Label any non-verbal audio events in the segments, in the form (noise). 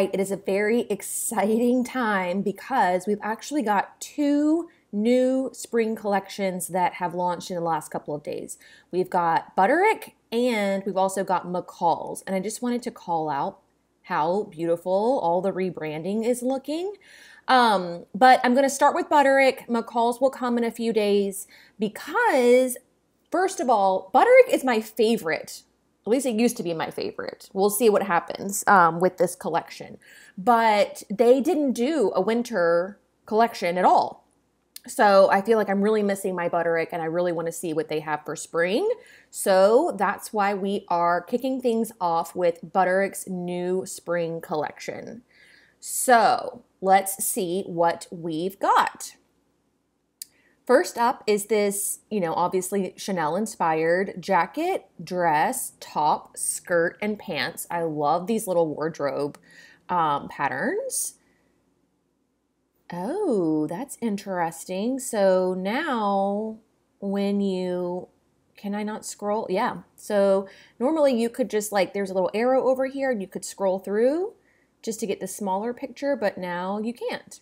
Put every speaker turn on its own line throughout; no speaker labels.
Right, it is a very exciting time because we've actually got two new spring collections that have launched in the last couple of days. We've got Butterick and we've also got McCall's. And I just wanted to call out how beautiful all the rebranding is looking. Um, but I'm going to start with Butterick. McCall's will come in a few days because, first of all, Butterick is my favorite. At least it used to be my favorite. We'll see what happens um, with this collection. But they didn't do a winter collection at all. So I feel like I'm really missing my Butterick and I really want to see what they have for spring. So that's why we are kicking things off with Butterick's new spring collection. So let's see what we've got. First up is this, you know, obviously Chanel inspired jacket, dress, top, skirt, and pants. I love these little wardrobe um, patterns. Oh, that's interesting. So now when you can I not scroll? Yeah. So normally you could just like there's a little arrow over here and you could scroll through just to get the smaller picture, but now you can't.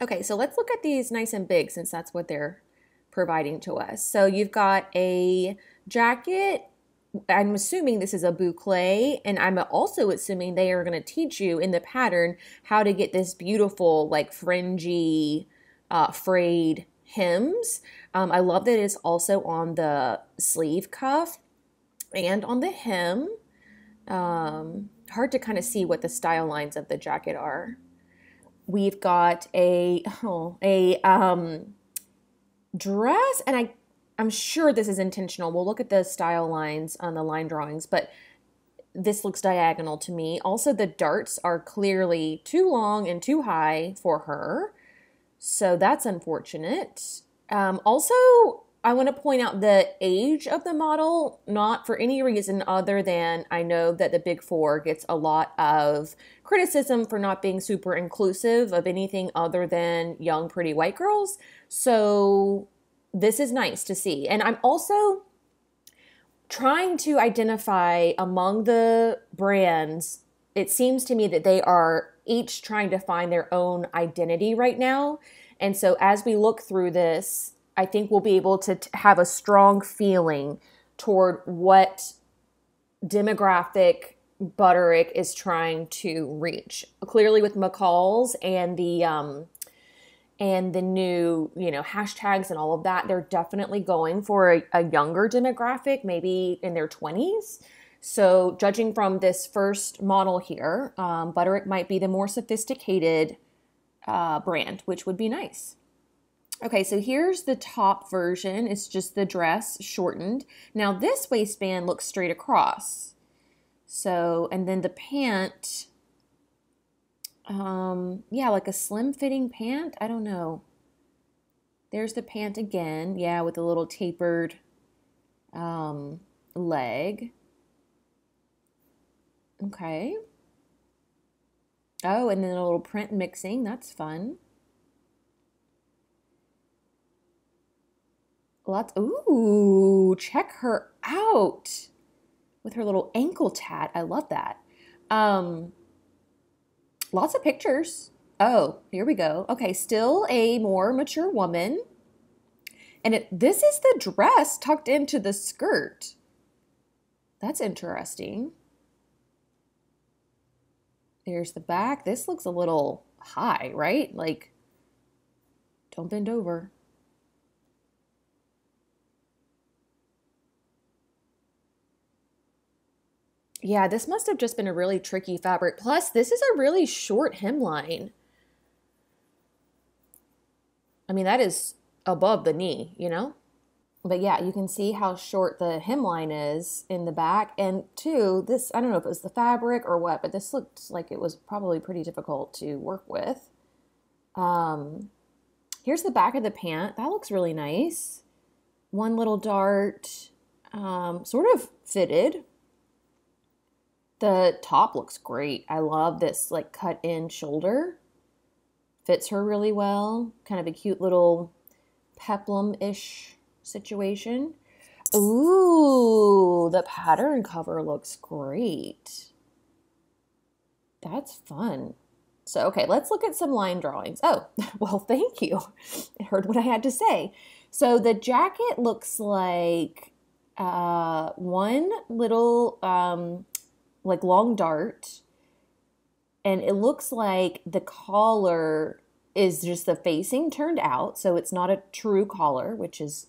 Okay, so let's look at these nice and big since that's what they're providing to us. So you've got a jacket I'm assuming this is a boucle, and I'm also assuming they are going to teach you in the pattern how to get this beautiful, like fringy, uh, frayed hems. Um, I love that it's also on the sleeve cuff and on the hem. Um, hard to kind of see what the style lines of the jacket are. We've got a oh, a um, dress, and I I'm sure this is intentional. We'll look at the style lines on the line drawings, but this looks diagonal to me. Also, the darts are clearly too long and too high for her. So that's unfortunate. Um, also, I want to point out the age of the model, not for any reason other than I know that the Big Four gets a lot of criticism for not being super inclusive of anything other than young, pretty white girls. So this is nice to see. And I'm also trying to identify among the brands, it seems to me that they are each trying to find their own identity right now. And so as we look through this, I think we'll be able to t- have a strong feeling toward what demographic Butterick is trying to reach. Clearly, with McCall's and the um, and the new, you know, hashtags and all of that, they're definitely going for a, a younger demographic, maybe in their 20s. So, judging from this first model here, um, Butterick might be the more sophisticated uh, brand, which would be nice. Okay, so here's the top version. It's just the dress shortened. Now, this waistband looks straight across. So, and then the pant um, yeah, like a slim fitting pant. I don't know. There's the pant again. Yeah, with a little tapered um, leg. Okay. Oh, and then a little print mixing. That's fun. Lots. Ooh, check her out with her little ankle tat. I love that. Um, Lots of pictures. Oh, here we go. Okay, still a more mature woman. And it, this is the dress tucked into the skirt. That's interesting. There's the back. This looks a little high, right? Like, don't bend over. Yeah, this must have just been a really tricky fabric. Plus, this is a really short hemline. I mean, that is above the knee, you know? But yeah, you can see how short the hemline is in the back. And two, this, I don't know if it was the fabric or what, but this looked like it was probably pretty difficult to work with. Um, here's the back of the pant. That looks really nice. One little dart, um, sort of fitted, the top looks great. I love this like cut in shoulder. Fits her really well. Kind of a cute little peplum ish situation. Ooh, the pattern cover looks great. That's fun. So, okay, let's look at some line drawings. Oh, (laughs) well, thank you. I heard what I had to say. So, the jacket looks like uh, one little, um, like, long dart. And it looks like the collar is just the facing turned out. So, it's not a true collar, which is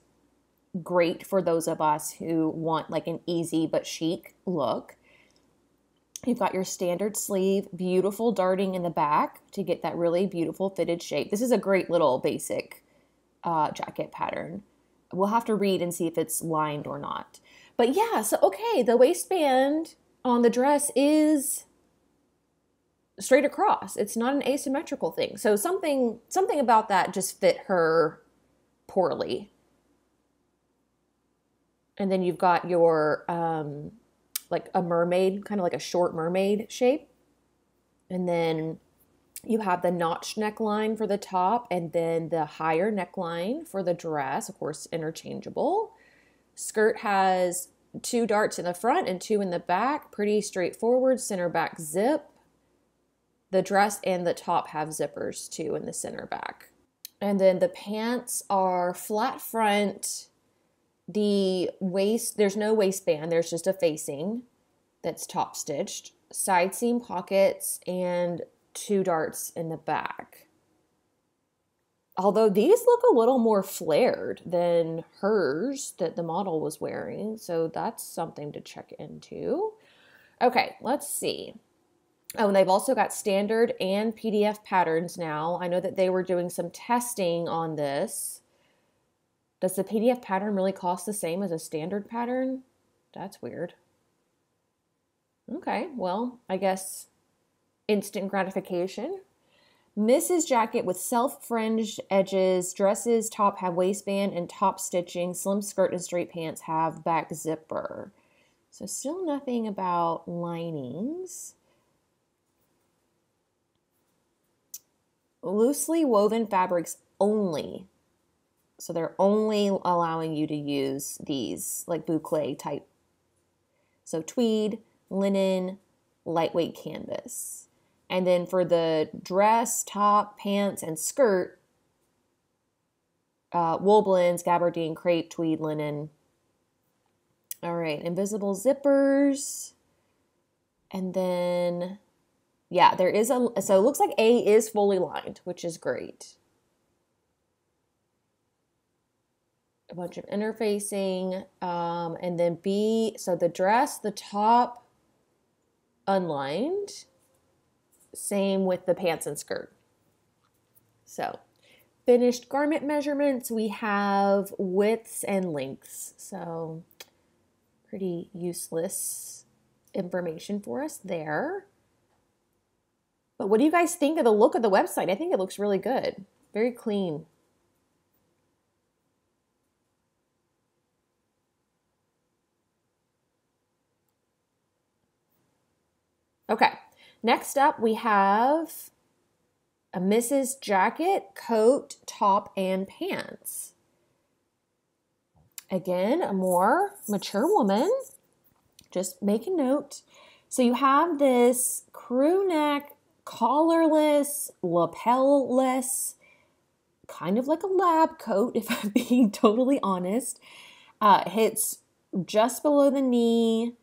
great for those of us who want like an easy but chic look. You've got your standard sleeve, beautiful darting in the back to get that really beautiful fitted shape. This is a great little basic uh, jacket pattern. We'll have to read and see if it's lined or not. But yeah, so okay, the waistband on the dress is straight across. It's not an asymmetrical thing. So something something about that just fit her poorly. And then you've got your um, like a mermaid, kind of like a short mermaid shape. And then you have the notch neckline for the top and then the higher neckline for the dress, of course, interchangeable. Skirt has two darts in the front and two in the back, pretty straightforward, center back zip. The dress and the top have zippers too in the center back. And then the pants are flat front, the waist, there's no waistband, there's just a facing that's top stitched, side seam pockets, and two darts in the back. Although these look a little more flared than hers that the model was wearing, so that's something to check into. Okay, let's see. Oh, and they've also got standard and PDF patterns now. I know that they were doing some testing on this does the PDF pattern really cost the same as a standard pattern? That's weird. Okay, well, I guess instant gratification. Misses' Jacket with self fringed edges, dresses, top have waistband and top stitching, slim skirt and straight pants have back zipper. So, still nothing about linings. Loosely woven fabrics only so they're only allowing you to use these like boucle type. So tweed, linen, lightweight canvas. And then for the dress, top, pants, and skirt, uh, wool blends, gabardine, crepe, tweed, linen. All right, invisible zippers. And then, yeah, there is a, so it looks like A is fully lined, which is great. a bunch of interfacing, um, and then B, so the dress, the top unlined, same with the pants and skirt. So finished garment measurements, we have widths and lengths. So pretty useless information for us there. But what do you guys think of the look of the website? I think it looks really good. Very clean. Okay, next up we have a Misses' Jacket, coat, top, and pants. Again, a more mature woman. Just make a note. So you have this crew neck, collarless, lapel-less, kind of like a lab coat, (laughs) if I'm being totally honest. Uh, hits just below the knee,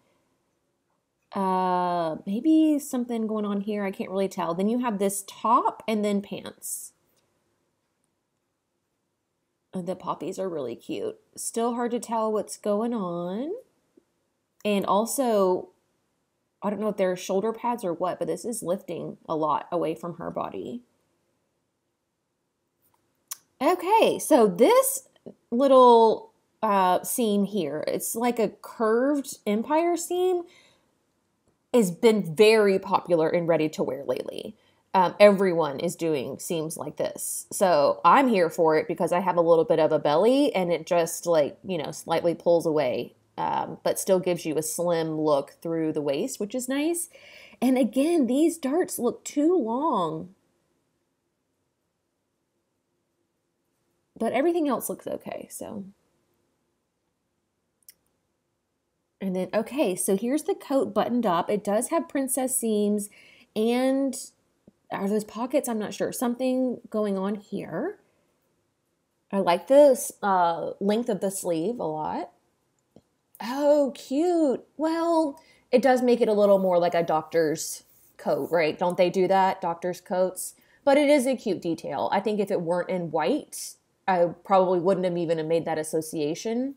uh, maybe something going on here. I can't really tell. Then you have this top and then pants. The poppies are really cute. Still hard to tell what's going on. And also, I don't know if they're shoulder pads or what, but this is lifting a lot away from her body. Okay, so this little uh, seam here, it's like a curved empire seam has been very popular in ready to wear lately. Um, everyone is doing seams like this. So I'm here for it because I have a little bit of a belly and it just like, you know, slightly pulls away, um, but still gives you a slim look through the waist, which is nice. And again, these darts look too long. But everything else looks okay, so And then, okay, so here's the coat buttoned up. It does have princess seams and are those pockets? I'm not sure. Something going on here. I like this uh, length of the sleeve a lot. Oh, cute. Well, it does make it a little more like a doctor's coat, right? Don't they do that? Doctor's coats. But it is a cute detail. I think if it weren't in white, I probably wouldn't have even made that association.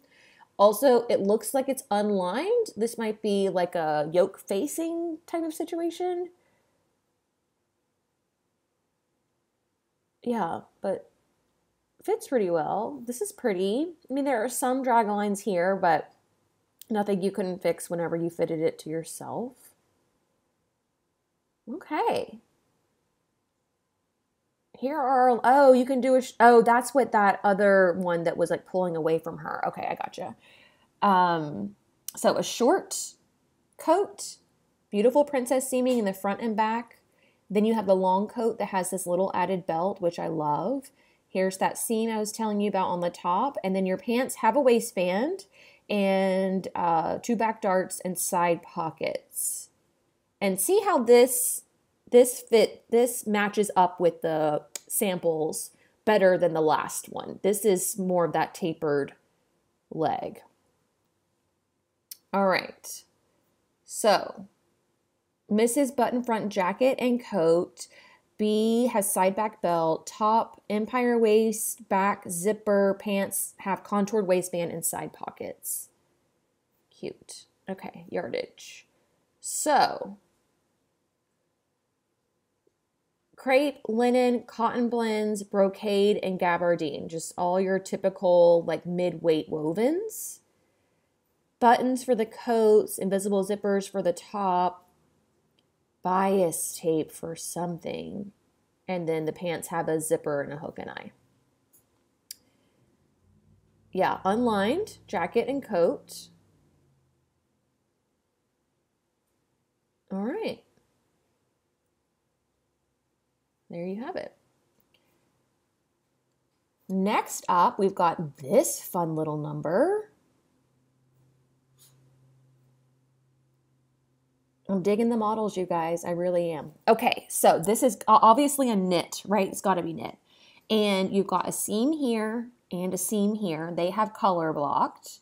Also, it looks like it's unlined. This might be like a yoke facing type of situation. Yeah, but fits pretty well. This is pretty. I mean, there are some drag lines here, but nothing you couldn't fix whenever you fitted it to yourself. Okay. Here are, oh, you can do a, oh, that's what that other one that was like pulling away from her. Okay, I gotcha. Um, so a short coat, beautiful princess seaming in the front and back. Then you have the long coat that has this little added belt, which I love. Here's that seam I was telling you about on the top. And then your pants have a waistband and uh, two back darts and side pockets. And see how this this fit this matches up with the samples better than the last one. This is more of that tapered leg. All right. So, Misses' Button front jacket and coat. B has side back belt, top, empire waist, back, zipper, pants have contoured waistband and side pockets. Cute. Okay, yardage. So, crepe, linen, cotton blends, brocade, and gabardine. Just all your typical like mid-weight wovens. Buttons for the coats, invisible zippers for the top, bias tape for something. And then the pants have a zipper and a hook and eye. Yeah, unlined jacket and coat. All right. There you have it. Next up, we've got this fun little number. I'm digging the models, you guys. I really am. Okay, so this is obviously a knit, right? It's got to be knit. And you've got a seam here and a seam here. They have color blocked,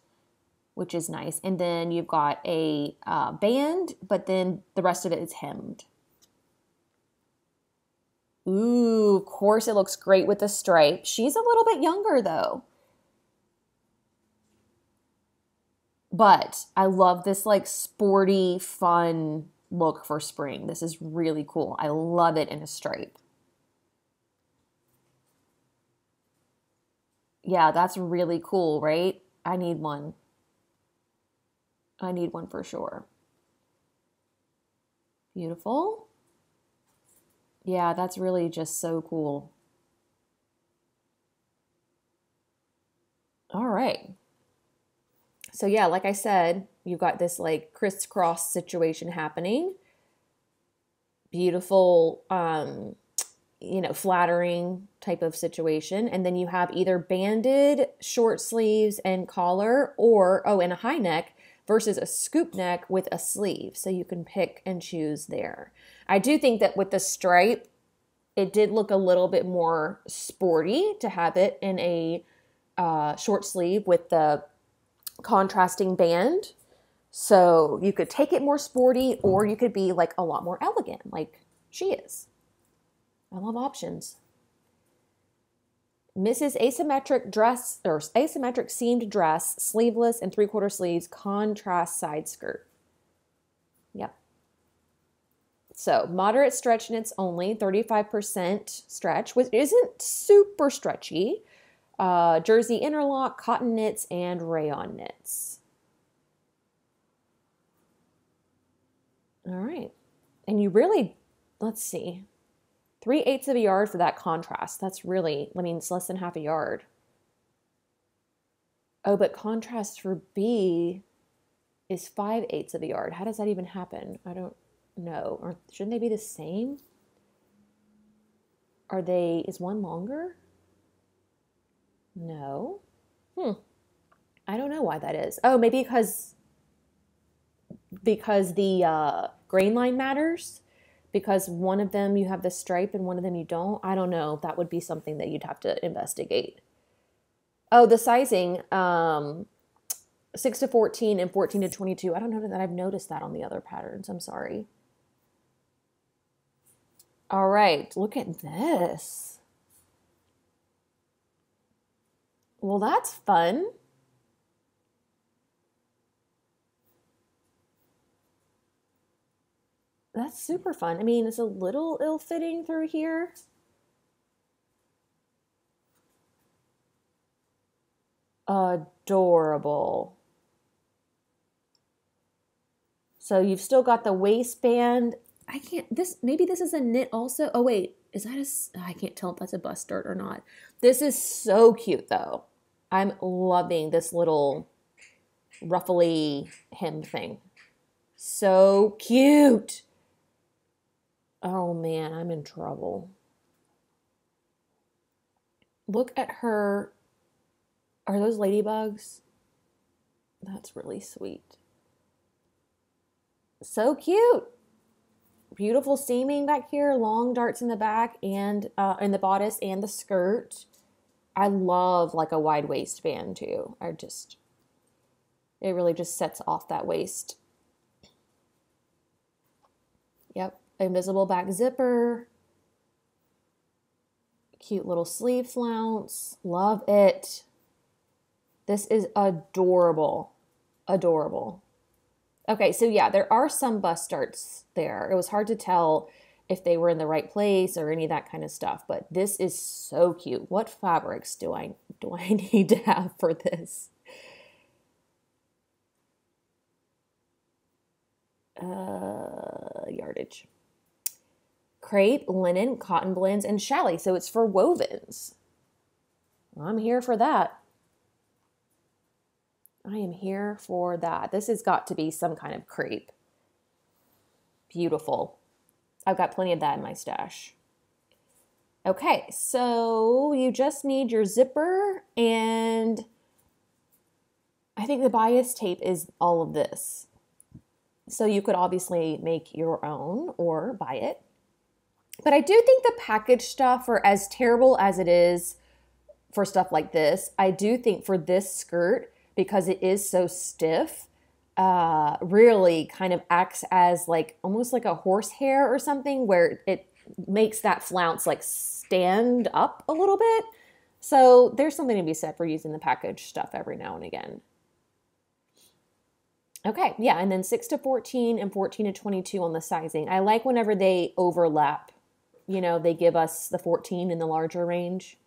which is nice. And then you've got a uh, band, but then the rest of it is hemmed. Ooh, of course it looks great with the stripe. She's a little bit younger though. But I love this like sporty, fun look for spring. This is really cool. I love it in a stripe. Yeah, that's really cool, right? I need one. I need one for sure. Beautiful. Yeah, that's really just so cool. All right. So yeah, like I said, you've got this like crisscross situation happening. Beautiful, um, you know, flattering type of situation. And then you have either banded short sleeves and collar or, oh, and a high neck versus a scoop neck with a sleeve. So you can pick and choose there. I do think that with the stripe, it did look a little bit more sporty to have it in a uh, short sleeve with the contrasting band. So you could take it more sporty or you could be like a lot more elegant, like she is. I love options. Misses' Asymmetric dress or asymmetric seamed dress, sleeveless and three quarter sleeves, contrast side skirt. Yep. So moderate stretch knits only, 35% stretch, which isn't super stretchy uh, jersey interlock, cotton knits, and rayon knits. All right. And you really, let's see, three eighths of a yard for that contrast. That's really, I mean, it's less than half a yard. Oh, but contrast for B is five eighths of a yard. How does that even happen? I don't know. Or shouldn't they be the same? Are they, is one longer? No. Hmm. I don't know why that is. Oh, maybe because because the uh, grain line matters because one of them you have the stripe and one of them you don't. I don't know. That would be something that you'd have to investigate. Oh, the sizing um 6 to 14 and 14 to 22. I don't know that I've noticed that on the other patterns. I'm sorry. All right, look at this. Well, that's fun. That's super fun. I mean, it's a little ill fitting through here. Adorable. So you've still got the waistband. I can't, this, maybe this is a knit also. Oh, wait, is that a, oh, I can't tell if that's a bust dart or not. This is so cute though. I'm loving this little ruffly hem thing. So cute. Oh man, I'm in trouble. Look at her. Are those ladybugs? That's really sweet. So cute. Beautiful seaming back here, long darts in the back and uh, in the bodice and the skirt. I love like a wide waistband too. I just, it really just sets off that waist. Yep invisible back zipper, cute little sleeve flounce. Love it. This is adorable. Adorable. Okay, so yeah, there are some bust darts there. It was hard to tell if they were in the right place or any of that kind of stuff, but this is so cute. What fabrics do I (laughs) do I need to have for this? Uh, yardage crepe, linen, cotton blends, and challis. So it's for wovens. I'm here for that. I am here for that. This has got to be some kind of crepe. Beautiful. I've got plenty of that in my stash. Okay, so you just need your zipper and I think the bias tape is all of this. So you could obviously make your own or buy it. But I do think the package stuff, for as terrible as it is for stuff like this, I do think for this skirt, because it is so stiff, uh, really kind of acts as like almost like a horsehair or something where it makes that flounce like stand up a little bit. So there's something to be said for using the package stuff every now and again. Okay, yeah, and then 6 to 14 and 14 to 22 on the sizing. I like whenever they overlap you know, they give us the 14 in the larger range.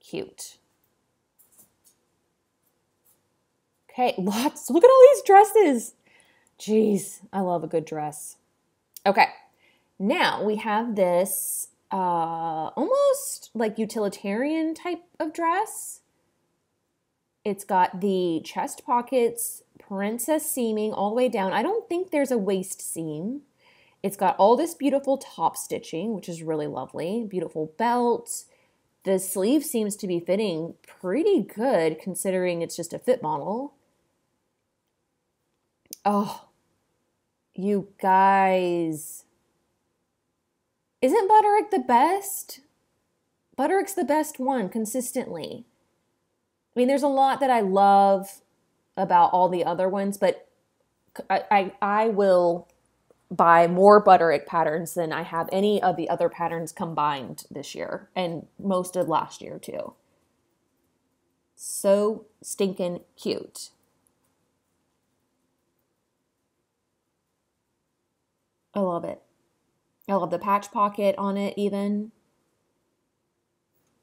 Cute. Okay, (laughs) lots. Look at all these dresses. Jeez, I love a good dress. Okay, now we have this uh, almost like utilitarian type of dress. It's got the chest pockets, princess seaming all the way down. I don't think there's a waist seam. It's got all this beautiful top stitching, which is really lovely. Beautiful belt. The sleeve seems to be fitting pretty good considering it's just a fit model. Oh, you guys. Isn't Butterick the best? Butterick's the best one consistently. I mean, there's a lot that I love about all the other ones, but I, I, I will buy more Butterick patterns than I have any of the other patterns combined this year and most of last year too. So stinking cute. I love it. I love the patch pocket on it even.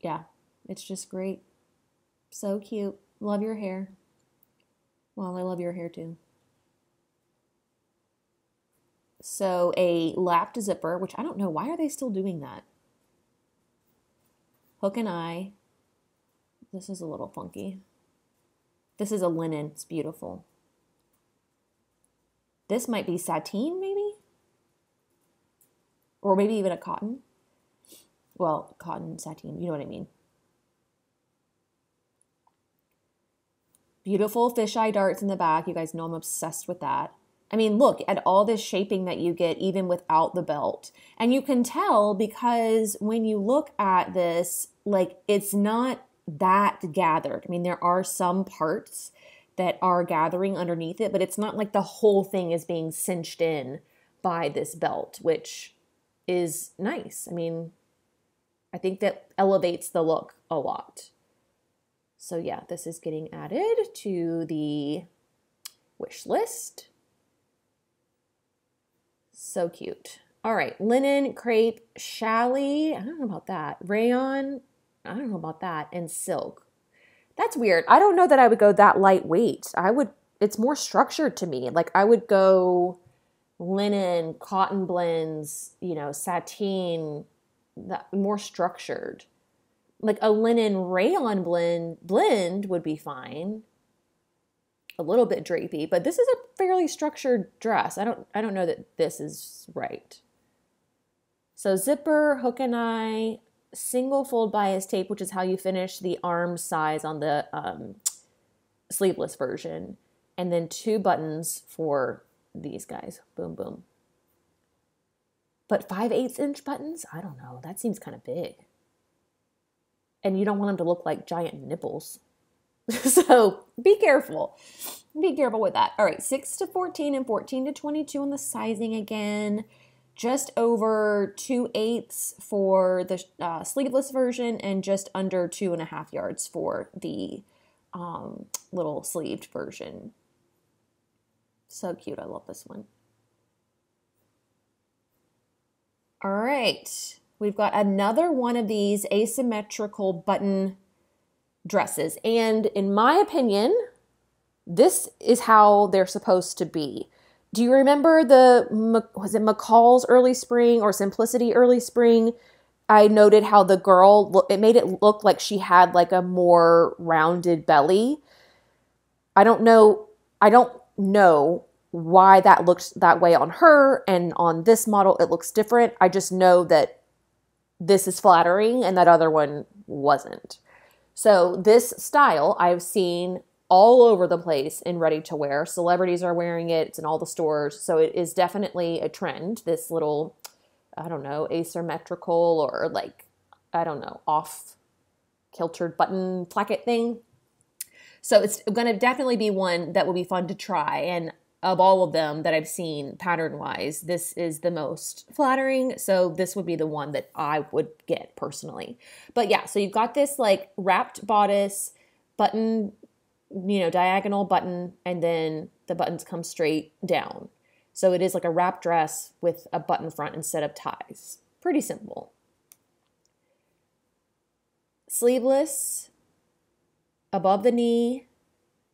Yeah, it's just great. So cute. Love your hair. Well, I love your hair too. So a lapped zipper, which I don't know why are they still doing that. Hook and eye. This is a little funky. This is a linen. It's beautiful. This might be sateen, maybe? Or maybe even a cotton. Well, cotton, sateen, you know what I mean. Beautiful fisheye darts in the back. You guys know I'm obsessed with that. I mean, look at all this shaping that you get even without the belt. And you can tell because when you look at this, like it's not that gathered. I mean, there are some parts that are gathering underneath it, but it's not like the whole thing is being cinched in by this belt, which is nice. I mean, I think that elevates the look a lot. So, yeah, this is getting added to the wish list. So cute. All right, linen, crepe, challis. I don't know about that. Rayon. I don't know about that. And silk. That's weird. I don't know that I would go that lightweight. I would. It's more structured to me. Like I would go linen, cotton blends. You know, sateen. That more structured. Like a linen rayon blend blend would be fine a little bit drapey, but this is a fairly structured dress. I don't I don't know that this is right. So zipper, hook and eye, single fold bias tape, which is how you finish the arm size on the um, sleeveless version, and then two buttons for these guys. Boom, boom. But 5 8 inch buttons? I don't know. That seems kind of big. And you don't want them to look like giant nipples. (laughs) so be careful. Be careful with that. All right, 6 to 14 and 14 to 22 on the sizing again. Just over 2 eighths for the uh, sleeveless version and just under two and a half yards for the um, little sleeved version. So cute. I love this one. All right. We've got another one of these asymmetrical button dresses. And in my opinion, this is how they're supposed to be. Do you remember the was it McCall's early spring or Simplicity early spring? I noted how the girl it made it look like she had like a more rounded belly. I don't know I don't know why that looked that way on her and on this model it looks different. I just know that this is flattering and that other one wasn't. So, this style I've seen all over the place in ready to wear. Celebrities are wearing it, it's in all the stores. So, it is definitely a trend. This little, I don't know, asymmetrical or like, I don't know, off kiltered button placket thing. So, it's going to definitely be one that will be fun to try. And of all of them that I've seen pattern wise, this is the most flattering. So this would be the one that I would get personally. But yeah, so you've got this like wrapped bodice, button, you know, diagonal button, and then the buttons come straight down. So it is like a wrap dress with a button front instead of ties. Pretty simple. Sleeveless, above the knee.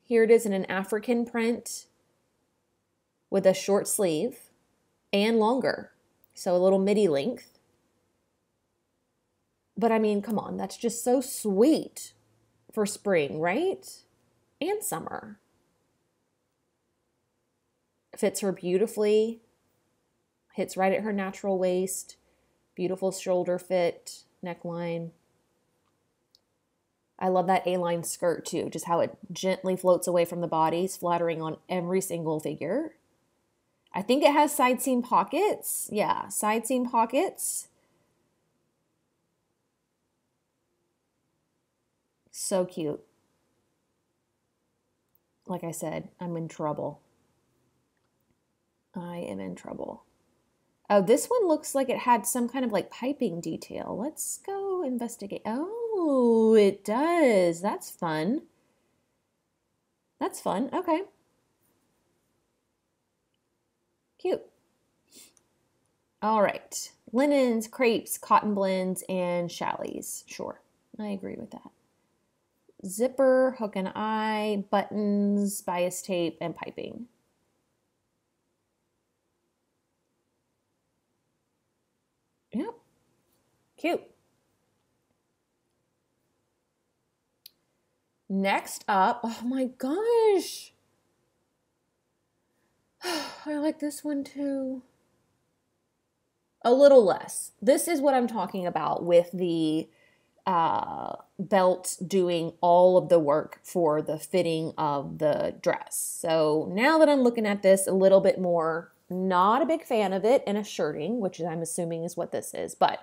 Here it is in an African print with a short sleeve and longer, so a little midi length. But I mean, come on, that's just so sweet for spring, right? And summer. Fits her beautifully, hits right at her natural waist, beautiful shoulder fit, neckline. I love that A-line skirt too, just how it gently floats away from the body, flattering on every single figure. I think it has side seam pockets. Yeah, side seam pockets. So cute. Like I said, I'm in trouble. I am in trouble. Oh, this one looks like it had some kind of like piping detail. Let's go investigate. Oh, it does. That's fun. That's fun. Okay. Cute. All right. Linens, crepes, cotton blends, and challis. Sure. I agree with that. Zipper, hook and eye, buttons, bias tape, and piping. Yep. Cute. Next up, oh my gosh. (sighs) I like this one too. A little less. This is what I'm talking about with the uh, belt doing all of the work for the fitting of the dress. So now that I'm looking at this a little bit more, not a big fan of it in a shirting, which I'm assuming is what this is, but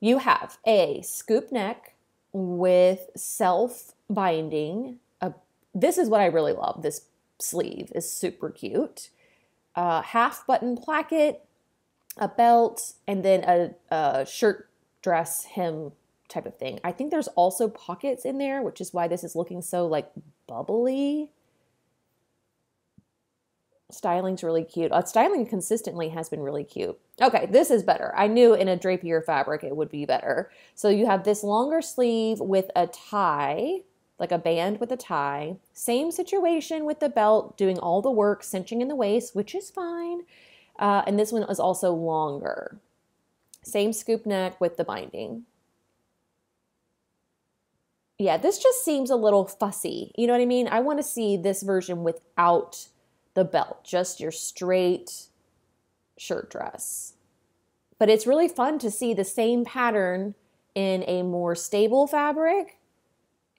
you have a scoop neck with self binding. A, this is what I really love. This sleeve is super cute. A half button placket, a belt, and then a, a shirt dress hem type of thing. I think there's also pockets in there, which is why this is looking so like bubbly. Styling's really cute. Uh, styling consistently has been really cute. Okay, this is better. I knew in a drapier fabric it would be better. So you have this longer sleeve with a tie, like a band with a tie. Same situation with the belt, doing all the work, cinching in the waist, which is fine. Uh, and this one is also longer. Same scoop neck with the binding yeah, this just seems a little fussy. You know what I mean? I want to see this version without the belt, just your straight shirt dress. But it's really fun to see the same pattern in a more stable fabric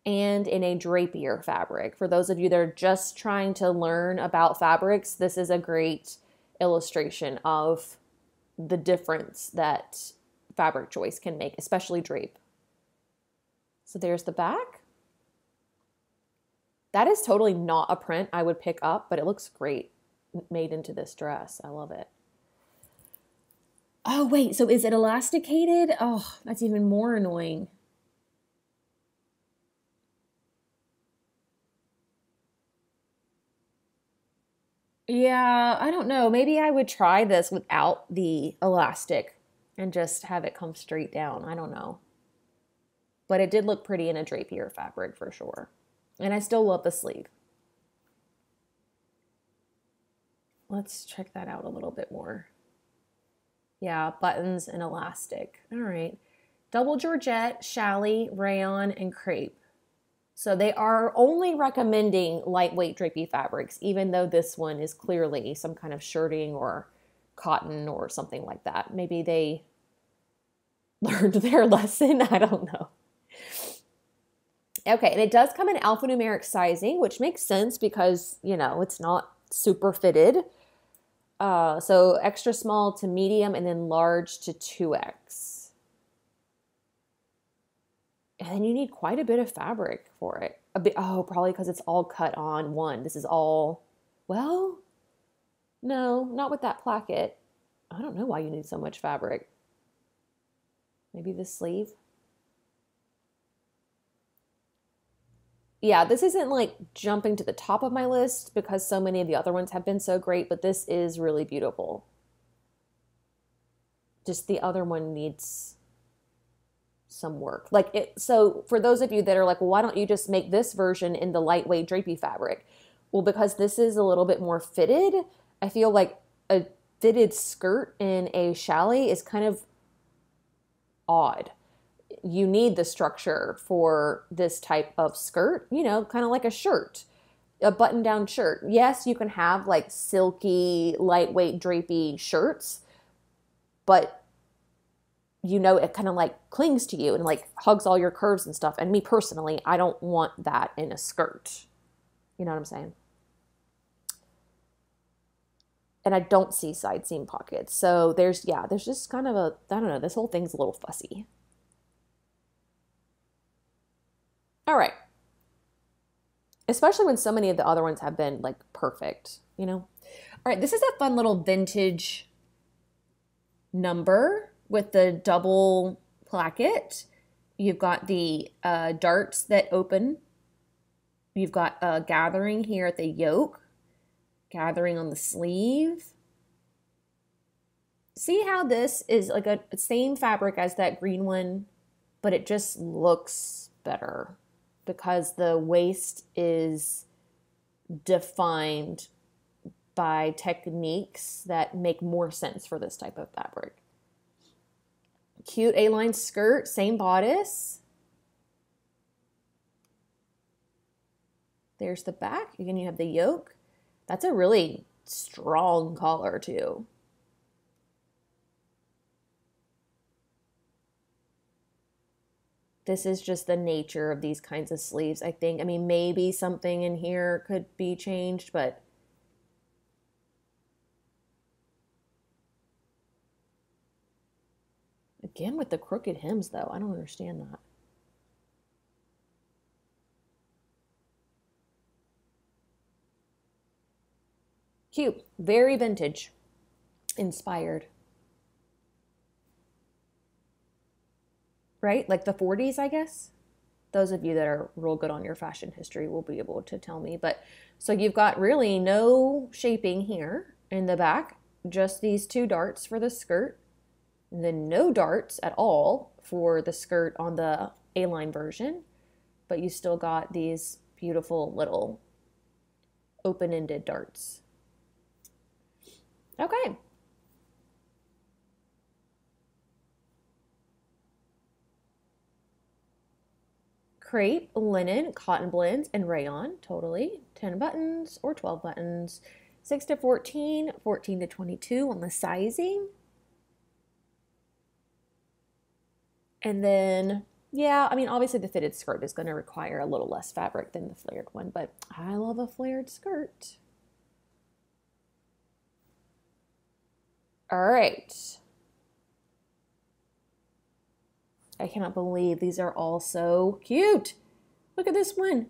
and in a drapier fabric. For those of you that are just trying to learn about fabrics, this is a great illustration of the difference that fabric choice can make, especially drape. So there's the back. That is totally not a print I would pick up, but it looks great made into this dress. I love it. Oh, wait, so is it elasticated? Oh, that's even more annoying. Yeah, I don't know. Maybe I would try this without the elastic and just have it come straight down. I don't know but it did look pretty in a drapier fabric for sure. And I still love the sleeve. Let's check that out a little bit more. Yeah, buttons and elastic. All right. Double Georgette, challis, rayon, and crepe. So they are only recommending lightweight drapey fabrics, even though this one is clearly some kind of shirting or cotton or something like that. Maybe they (laughs) learned their lesson. (laughs) I don't know. Okay, and it does come in alphanumeric sizing, which makes sense because, you know, it's not super fitted. Uh, so extra small to medium and then large to 2X. And then you need quite a bit of fabric for it. A bit, oh, probably because it's all cut on one. This is all, well, no, not with that placket. I don't know why you need so much fabric. Maybe the sleeve. yeah, this isn't like jumping to the top of my list because so many of the other ones have been so great, but this is really beautiful. Just the other one needs some work. Like it so for those of you that are like, well, why don't you just make this version in the lightweight drapey fabric? Well, because this is a little bit more fitted, I feel like a fitted skirt in a challis is kind of odd you need the structure for this type of skirt, you know, kind of like a shirt, a button down shirt. Yes, you can have like silky, lightweight, drapey shirts, but you know, it kind of like clings to you and like hugs all your curves and stuff. And me personally, I don't want that in a skirt. You know what I'm saying? And I don't see side seam pockets. So there's, yeah, there's just kind of a, I don't know, this whole thing's a little fussy. All right. Especially when so many of the other ones have been like perfect, you know? All right, this is a fun little vintage number with the double placket. You've got the uh, darts that open. You've got a gathering here at the yoke, gathering on the sleeve. See how this is like a same fabric as that green one, but it just looks better because the waist is defined by techniques that make more sense for this type of fabric. Cute A-line skirt, same bodice. There's the back. Again, you have the yoke. That's a really strong collar too. this is just the nature of these kinds of sleeves, I think. I mean, maybe something in here could be changed, but again with the crooked hems though, I don't understand that. Cute, very vintage, inspired. Right? Like the 40s, I guess. Those of you that are real good on your fashion history will be able to tell me. But so you've got really no shaping here in the back, just these two darts for the skirt, then no darts at all for the skirt on the A line version. But you still got these beautiful little open ended darts. Okay. Crepe, linen, cotton blends, and rayon, totally. 10 buttons or 12 buttons. 6 to 14, 14 to 22 on the sizing. And then, yeah, I mean, obviously the fitted skirt is going to require a little less fabric than the flared one, but I love a flared skirt. All right. I cannot believe these are all so cute. Look at this one.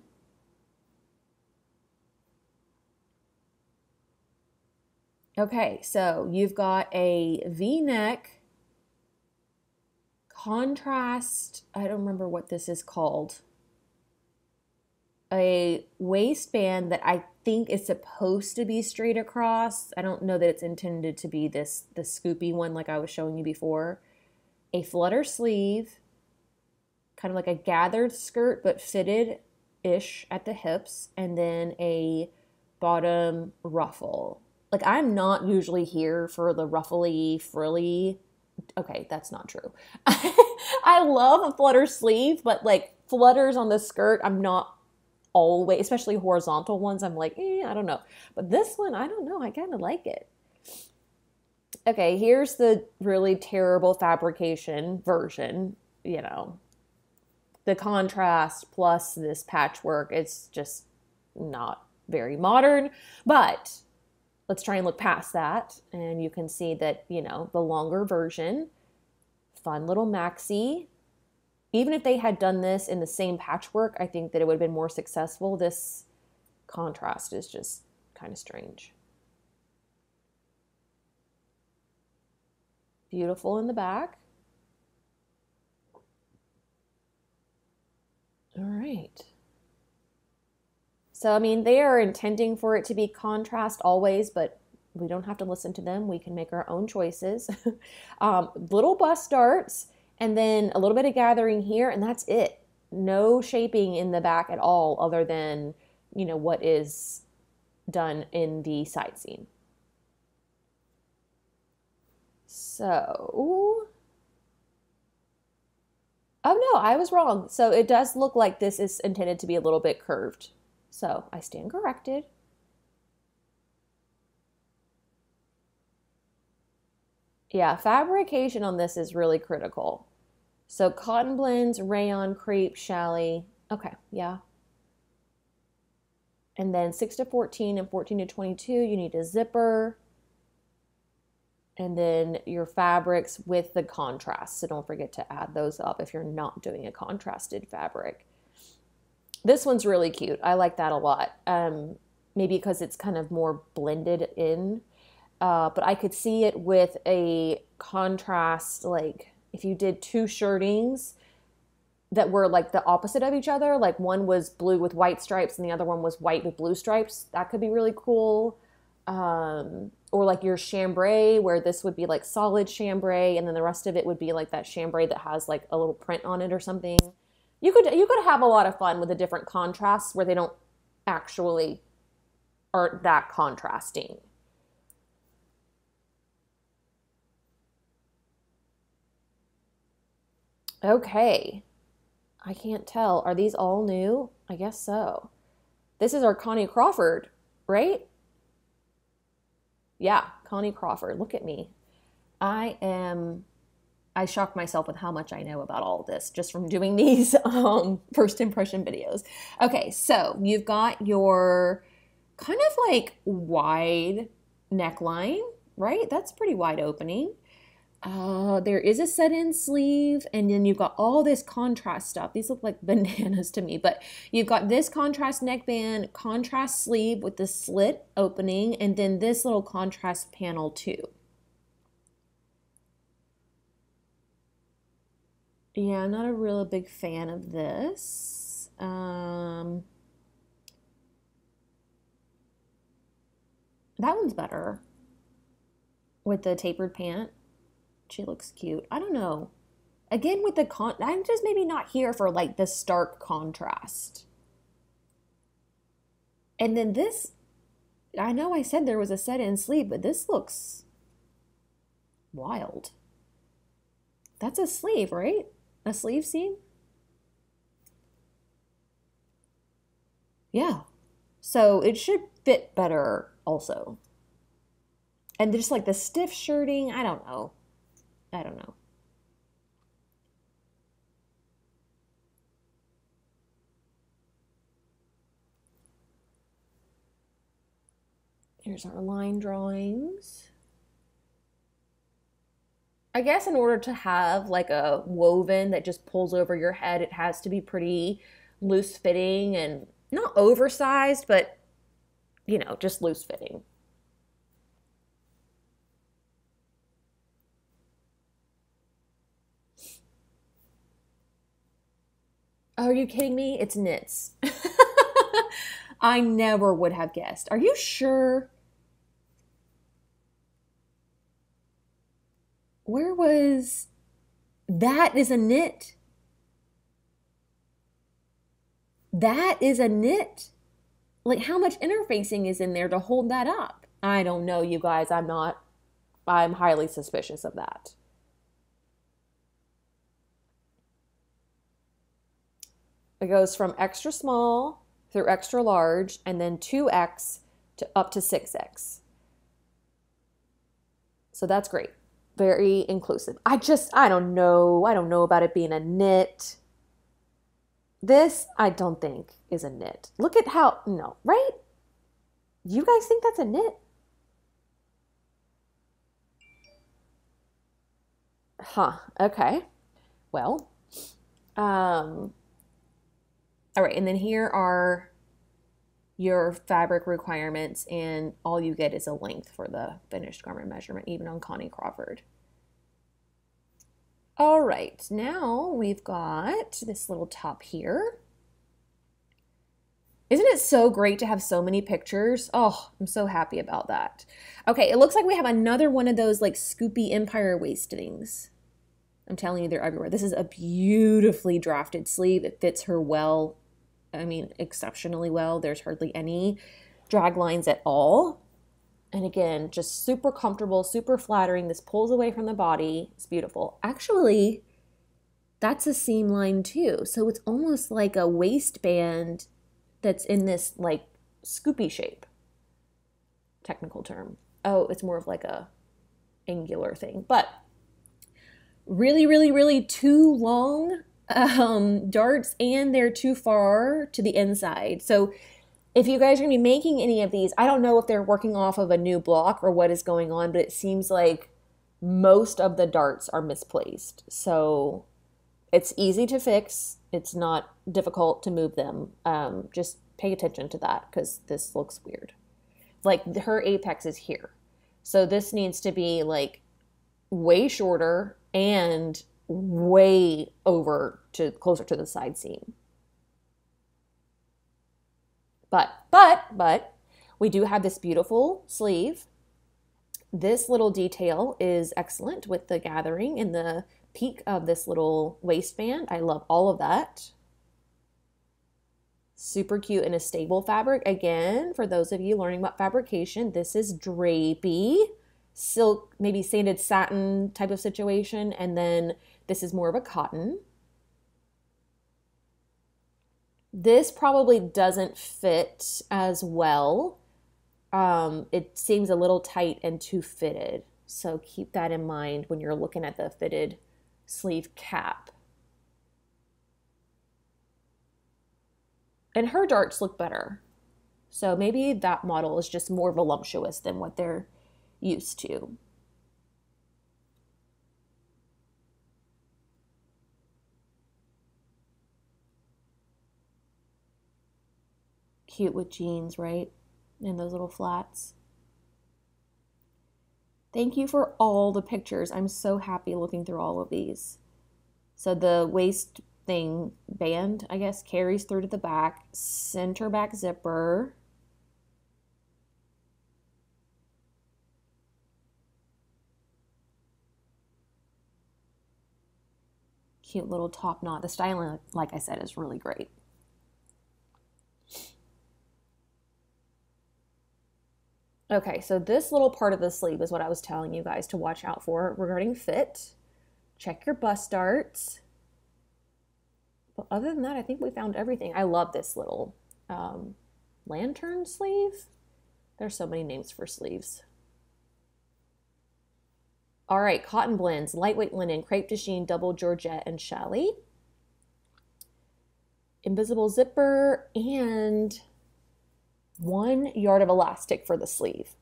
Okay, so you've got a v-neck contrast, I don't remember what this is called. A waistband that I think is supposed to be straight across. I don't know that it's intended to be this the scoopy one like I was showing you before. A flutter sleeve, kind of like a gathered skirt but fitted ish at the hips, and then a bottom ruffle. Like I'm not usually here for the ruffly, frilly. Okay, that's not true. (laughs) I love a flutter sleeve, but like flutters on the skirt, I'm not always, especially horizontal ones, I'm like, eh, I don't know. But this one, I don't know. I kind of like it. Okay, here's the really terrible fabrication version, you know. The contrast plus this patchwork, it's just not very modern, but let's try and look past that. And you can see that, you know, the longer version, fun little maxi, even if they had done this in the same patchwork, I think that it would have been more successful. This contrast is just kind of strange. Beautiful in the back. All right. So, I mean, they are intending for it to be contrast always, but we don't have to listen to them. We can make our own choices. (laughs) um, little bus darts and then a little bit of gathering here, and that's it. No shaping in the back at all, other than, you know, what is done in the side seam. So, oh no, I was wrong. So it does look like this is intended to be a little bit curved. So I stand corrected. Yeah, fabrication on this is really critical. So cotton blends, rayon, crepe, challis. Okay, yeah. And then 6 to 14 and 14 to 22, you need a zipper. And then your fabrics with the contrast. So don't forget to add those up if you're not doing a contrasted fabric. This one's really cute. I like that a lot. Um, maybe because it's kind of more blended in. Uh, but I could see it with a contrast like if you did two shirtings that were like the opposite of each other, like one was blue with white stripes and the other one was white with blue stripes, that could be really cool. Um, or like your chambray, where this would be like solid chambray, and then the rest of it would be like that chambray that has like a little print on it or something. You could you could have a lot of fun with the different contrasts where they don't actually aren't that contrasting. Okay. I can't tell. Are these all new? I guess so. This is our Connie Crawford, right? Yeah, Connie Crawford. Look at me. I am I shock myself with how much I know about all this just from doing (laughs) these um, first impression videos. Okay, so you've got your kind of like wide neckline, right? That's pretty wide opening. Uh, there is a set in sleeve, and then you've got all this contrast stuff. These look like (laughs) bananas to me, but you've got this contrast neckband, contrast sleeve with the slit opening, and then this little contrast panel too. Yeah, I'm not a real big fan of this. Um, that one's better with the tapered pant. She looks cute. I don't know. Again, with the con, I'm just maybe not here for like the stark contrast. And then this, I know I said there was a set in sleeve, but this looks wild. That's a sleeve, right? A sleeve seam? Yeah. So it should fit better also. And just like the stiff shirting, I don't know. I don't know. Here's our line drawings. I guess in order to have like a woven that just pulls over your head, it has to be pretty loose fitting and not oversized, but you know, just loose fitting. Are you kidding me? It's knits. (laughs) I never would have guessed. Are you sure? Where was that is a knit? That is a knit. Like how much interfacing is in there to hold that up? I don't know, you guys. I'm not I'm highly suspicious of that. It goes from extra small through extra large and then 2x to up to 6x. So that's great. Very inclusive. I just, I don't know. I don't know about it being a knit. This, I don't think, is a knit. Look at how, no, right? You guys think that's a knit? Huh, okay. Well, um, all right, and then here are your fabric requirements, and all you get is a length for the finished garment measurement, even on Connie Crawford. All right, now we've got this little top here. Isn't it so great to have so many pictures? Oh, I'm so happy about that. Okay, it looks like we have another one of those like scoopy empire wastings. I'm telling you, they're everywhere. This is a beautifully drafted sleeve. It fits her well. I mean, exceptionally well. There's hardly any drag lines at all. And again, just super comfortable, super flattering. This pulls away from the body. It's beautiful. Actually, that's a seam line too. So it's almost like a waistband that's in this like scoopy shape. Technical term. Oh, it's more of like a angular thing. But really, really, really too long um, darts and they're too far to the inside. So if you guys are going to be making any of these, I don't know if they're working off of a new block or what is going on, but it seems like most of the darts are misplaced. So it's easy to fix. It's not difficult to move them. Um, just pay attention to that because this looks weird. Like her apex is here. So this needs to be like way shorter and way over to closer to the side seam. But, but, but, we do have this beautiful sleeve. This little detail is excellent with the gathering in the peak of this little waistband. I love all of that. Super cute in a stable fabric. Again, for those of you learning about fabrication, this is drapey, silk, maybe sanded satin type of situation. And then this is more of a cotton. This probably doesn't fit as well. Um, it seems a little tight and too fitted. So keep that in mind when you're looking at the fitted sleeve cap. And her darts look better. So maybe that model is just more voluptuous than what they're used to. Cute with jeans, right? And those little flats. Thank you for all the pictures. I'm so happy looking through all of these. So the waist thing band, I guess, carries through to the back, center back zipper. Cute little top knot. The styling, like I said, is really great. Okay, so this little part of the sleeve is what I was telling you guys to watch out for regarding fit. Check your bust darts. But other than that, I think we found everything. I love this little um, lantern sleeve. There's so many names for sleeves. All right, cotton blends, lightweight linen, crepe de chine, double georgette, and challis. Invisible zipper and one yard of elastic for the sleeve.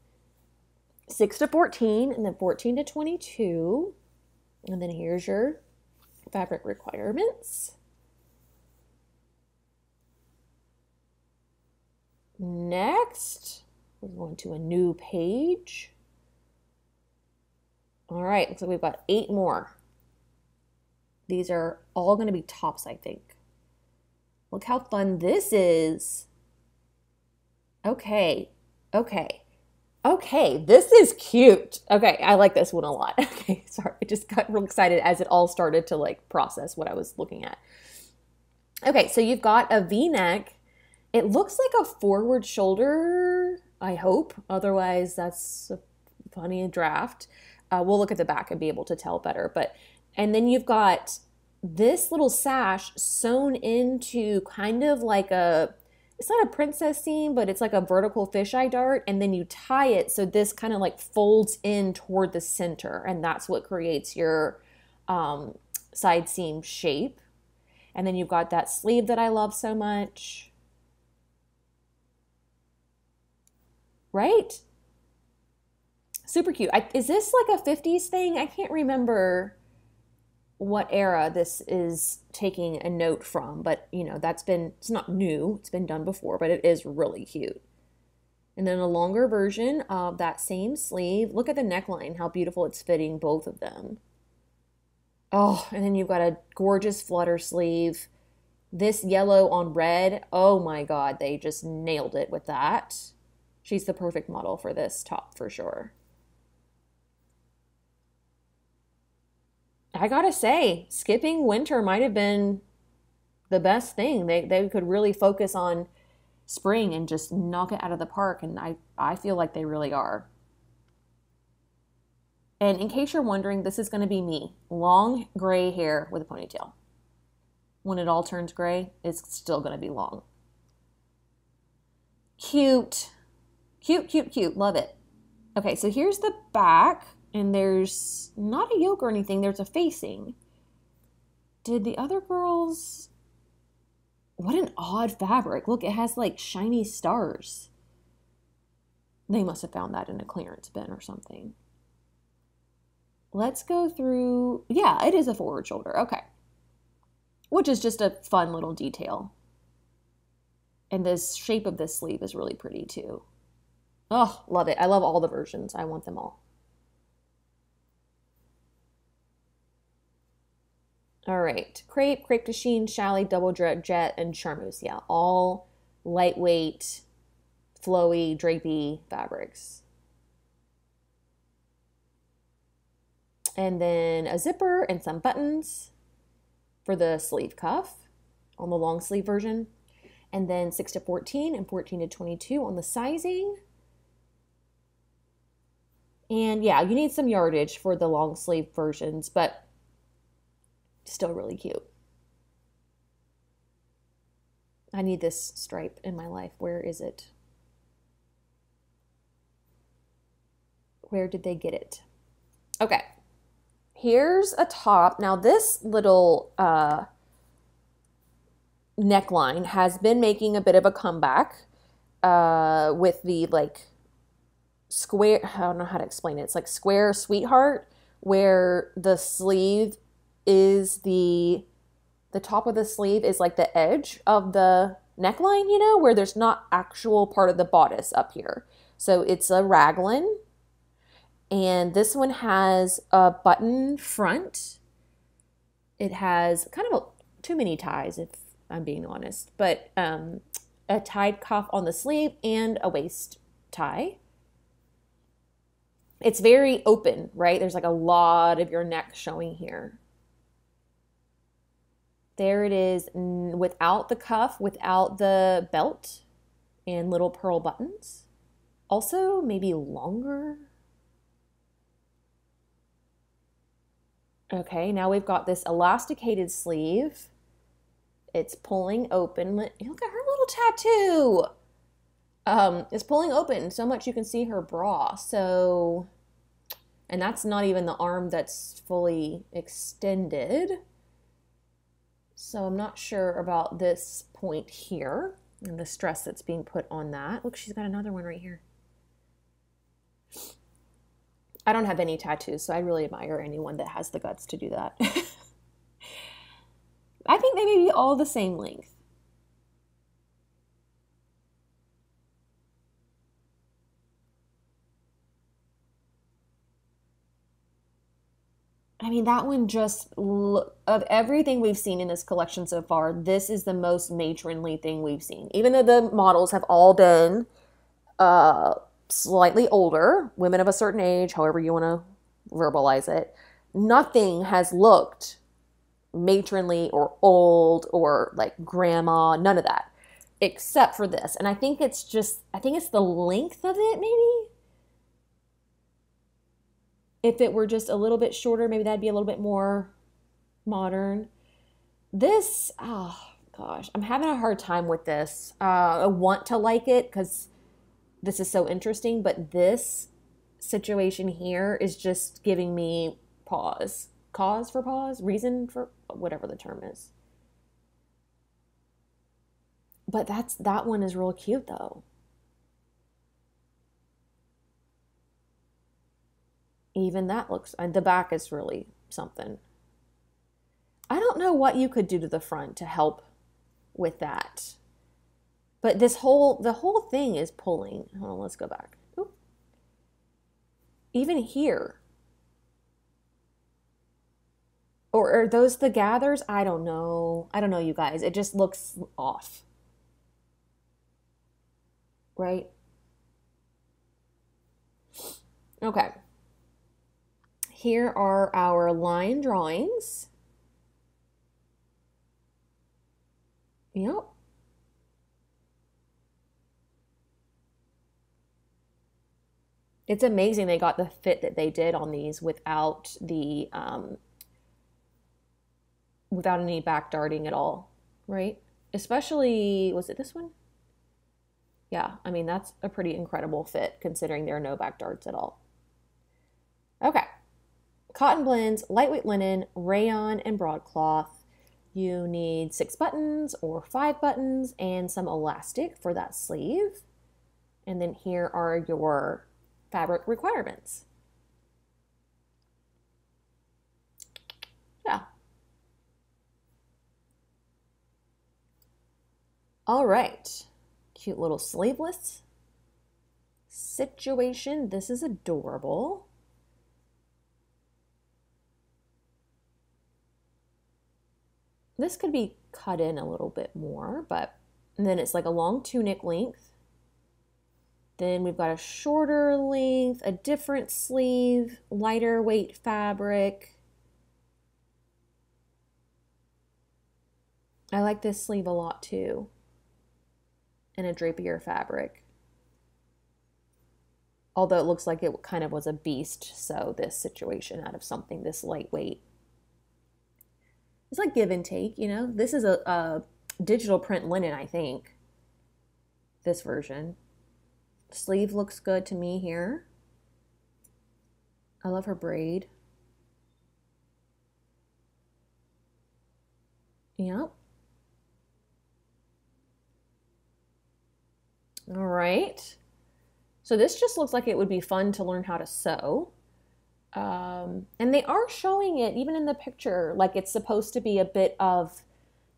6 to 14 and then 14 to 22. And then here's your fabric requirements. Next, we're going to a new page. All right, looks like we've got eight more. These are all going to be tops, I think. Look how fun this is. Okay. Okay. Okay, this is cute. Okay, I like this one a lot. (laughs) Okay, sorry. I just got real excited as it all started to like process what I was looking at. Okay, so you've got a v-neck. It looks like a forward shoulder, I hope. Otherwise, that's a funny draft. Uh, we'll look at the back and be able to tell better. But and then you've got this little sash sewn into kind of like a it's not a princess seam, but it's like a vertical fisheye dart, and then you tie it so this kind of like folds in toward the center, and that's what creates your um, side seam shape. And then you've got that sleeve that I love so much. Right? Super cute. I, is this like a 50s thing? I can't remember what era this is taking a note from, but you know, that's been, it's not new, it's been done before, but it is really cute. And then a longer version of that same sleeve. Look at the neckline, how beautiful it's fitting both of them. Oh, and then you've got a gorgeous flutter sleeve. This yellow on red, oh my god, they just nailed it with that. She's the perfect model for this top for sure. I gotta say, skipping winter might have been the best thing. They they could really focus on spring and just knock it out of the park, and I I feel like they really are. And in case you're wondering, this is going to be me. Long gray hair with a ponytail. When it all turns gray, it's still going to be long. Cute. Cute, cute, cute. Love it. Okay, so here's the back and there's not a yoke or anything, there's a facing. Did the other girls. What an odd fabric. Look, it has like shiny stars. They must have found that in a clearance bin or something. Let's go through. Yeah, it is a forward shoulder. Okay. Which is just a fun little detail. And this shape of this sleeve is really pretty too. Oh, love it. I love all the versions. I want them all. All right, crepe, crepe de chine, challis, double georgette, and charmeuse. Yeah, all lightweight, flowy, drapey fabrics. And then a zipper and some buttons for the sleeve cuff on the long sleeve version. And then 6 to 14 and 14 to 22 on the sizing. And yeah, you need some yardage for the long sleeve versions, but still really cute. I need this stripe in my life. Where is it? Where did they get it? Okay. here's a top. Now this little uh, neckline has been making a bit of a comeback uh, with the like square. I don't know how to explain it. It's like square sweetheart, where the sleeve is the the top of the sleeve is like the edge of the neckline, you know, where there's not actual part of the bodice up here. So it's a raglan. And this one has a button front. It has kind of a, too many ties, if I'm being honest, but um, a tied cuff on the sleeve and a waist tie. It's very open, right? There's like a lot of your neck showing here. There it is without the cuff, without the belt, and little pearl buttons. Also, maybe longer. Okay, now we've got this elasticated sleeve. It's pulling open. Look at her little tattoo. Um, it's pulling open so much you can see her bra. So, and that's not even the arm that's fully extended. So I'm not sure about this point here and the stress that's being put on that. Look, she's got another one right here. I don't have any tattoos, so I really admire anyone that has the guts to do that. (laughs) I think they may be all the same length. I mean, that one just of everything we've seen in this collection so far, this is the most matronly thing we've seen. Even though the models have all been uh, slightly older, women of a certain age, however you want to verbalize it, nothing has looked matronly or old or like grandma, none of that, except for this. And I think it's just, I think it's the length of it, maybe if it were just a little bit shorter, maybe that'd be a little bit more modern. This, oh gosh, I'm having a hard time with this. Uh, I want to like it because this is so interesting, but this situation here is just giving me pause. Cause for pause, reason for whatever the term is. But that's that one is real cute though. Even that looks and the back is really something. I don't know what you could do to the front to help with that. But this whole the whole thing is pulling hold on let's go back. Even here. Or are those the gathers? I don't know. I don't know you guys. It just looks off. Right? Okay here are our line drawings. Yep. It's amazing they got the fit that they did on these without the um, without any back darting at all, right? Especially was it this one? Yeah, I mean that's a pretty incredible fit considering there are no back darts at all. Okay cotton blends, lightweight linen, rayon, and broadcloth. You need six buttons or five buttons and some elastic for that sleeve. And then here are your fabric requirements. Yeah. All right. Cute little sleeveless situation. This is adorable. This could be cut in a little bit more, but then it's like a long tunic length. Then we've got a shorter length, a different sleeve, lighter weight fabric. I like this sleeve a lot too. And a drapier fabric. Although it looks like it kind of was a beast, so this situation out of something this lightweight it's like give and take, you know. This is a, a digital print linen, I think. This version. Sleeve looks good to me here. I love her braid. Yep. All right. So this just looks like it would be fun to learn how to sew. Um, and they are showing it even in the picture like it's supposed to be a bit of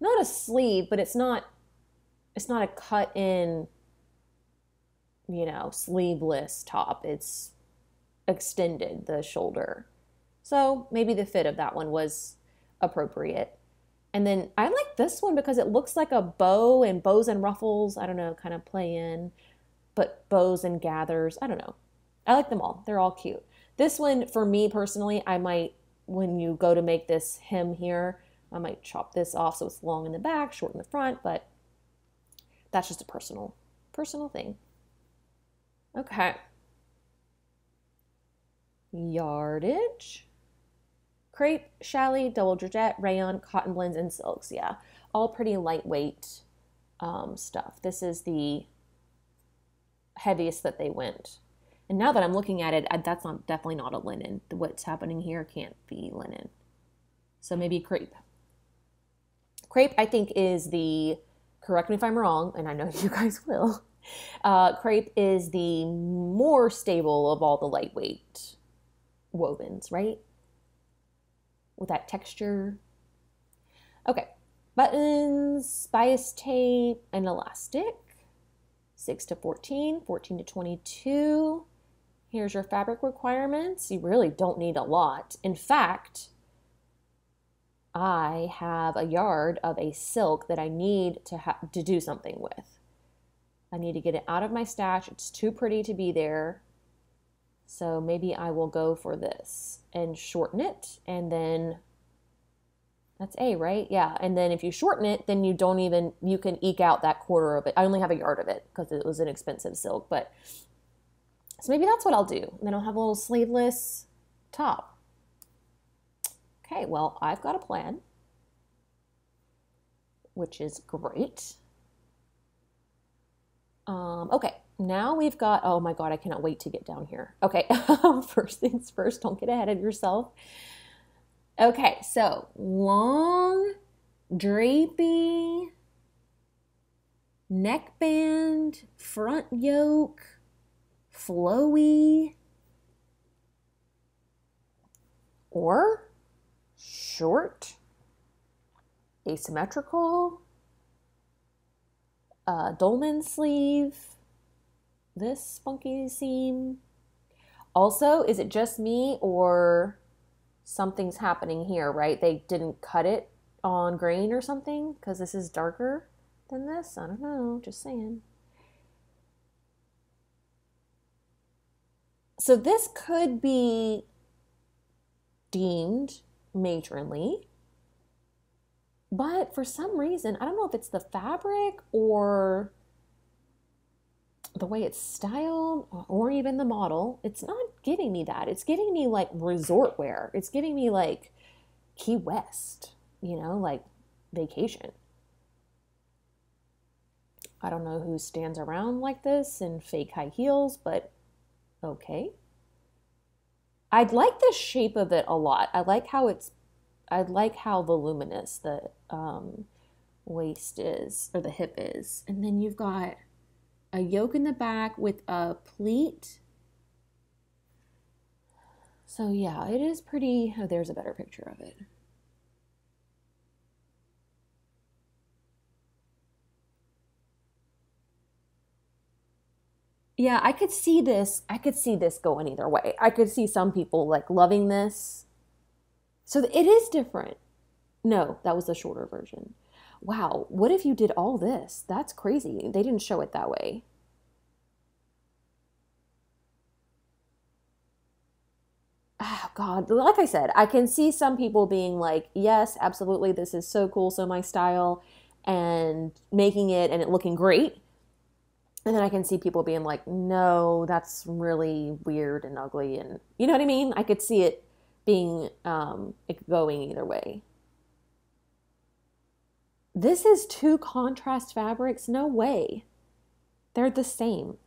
not a sleeve, but it's not it's not a cut in you know, sleeveless top. It's extended the shoulder. So maybe the fit of that one was appropriate. And then I like this one because it looks like a bow and bows and ruffles. I don't know, kind of play in, but bows and gathers. I don't know. I like them all. They're all cute. This one, for me personally, I might, when you go to make this hem here, I might chop this off so it's long in the back, short in the front, but that's just a personal, personal thing. Okay. Yardage. Crepe, challis, double georgette, rayon, cotton blends, and silks. Yeah, all pretty lightweight um, stuff. This is the heaviest that they went. And now that I'm looking at it, that's not definitely not a linen. What's happening here can't be linen. So maybe crepe. Crepe, I think, is the correct me if I'm wrong, and I know (laughs) you guys will. Uh, crepe is the more stable of all the lightweight wovens, right? With that texture. Okay, buttons, bias tape, and elastic. 6 to 14, 14 to 22. Here's your fabric requirements. You really don't need a lot. In fact, I have a yard of a silk that I need to ha- to do something with. I need to get it out of my stash. It's too pretty to be there. So maybe I will go for this and shorten it and then that's A, right? Yeah. And then if you shorten it, then you don't even, you can eke out that quarter of it. I only have a yard of it because it was an expensive silk, but so maybe that's what I'll do. Then I'll have a little sleeveless top. Okay, well, I've got a plan, which is great. Um, okay, now we've got, oh my God, I cannot wait to get down here. Okay, (laughs) first things first, don't get ahead of yourself. Okay, so long, drapey, neckband, front yoke, flowy, or short, asymmetrical, uh, dolman sleeve, this spunky seam. Also, is it just me or something's happening here, right? They didn't cut it on grain or something because this is darker than this. I don't know, just saying. So this could be deemed matronly but for some reason, I don't know if it's the fabric or the way it's styled or even the model, it's not giving me that. It's giving me like resort wear. It's giving me like Key West, you know, like vacation. I don't know who stands around like this in fake high heels, but okay. I'd like the shape of it a lot. I like how it's I like how voluminous the um, waist is or the hip is. And then you've got a yoke in the back with a pleat. So yeah, it is pretty, oh, there's a better picture of it. Yeah, I could see this. I could see this going either way. I could see some people like loving this so it is different. No, that was the shorter version. Wow, what if you did all this? That's crazy. They didn't show it that way. Oh God, like I said, I can see some people being like, yes, absolutely, this is so cool, so my style, and making it and it looking great. And then I can see people being like, no, that's really weird and ugly. And you know what I mean? I could see it being um, going either way. This is two contrast fabrics? No way. They're the same.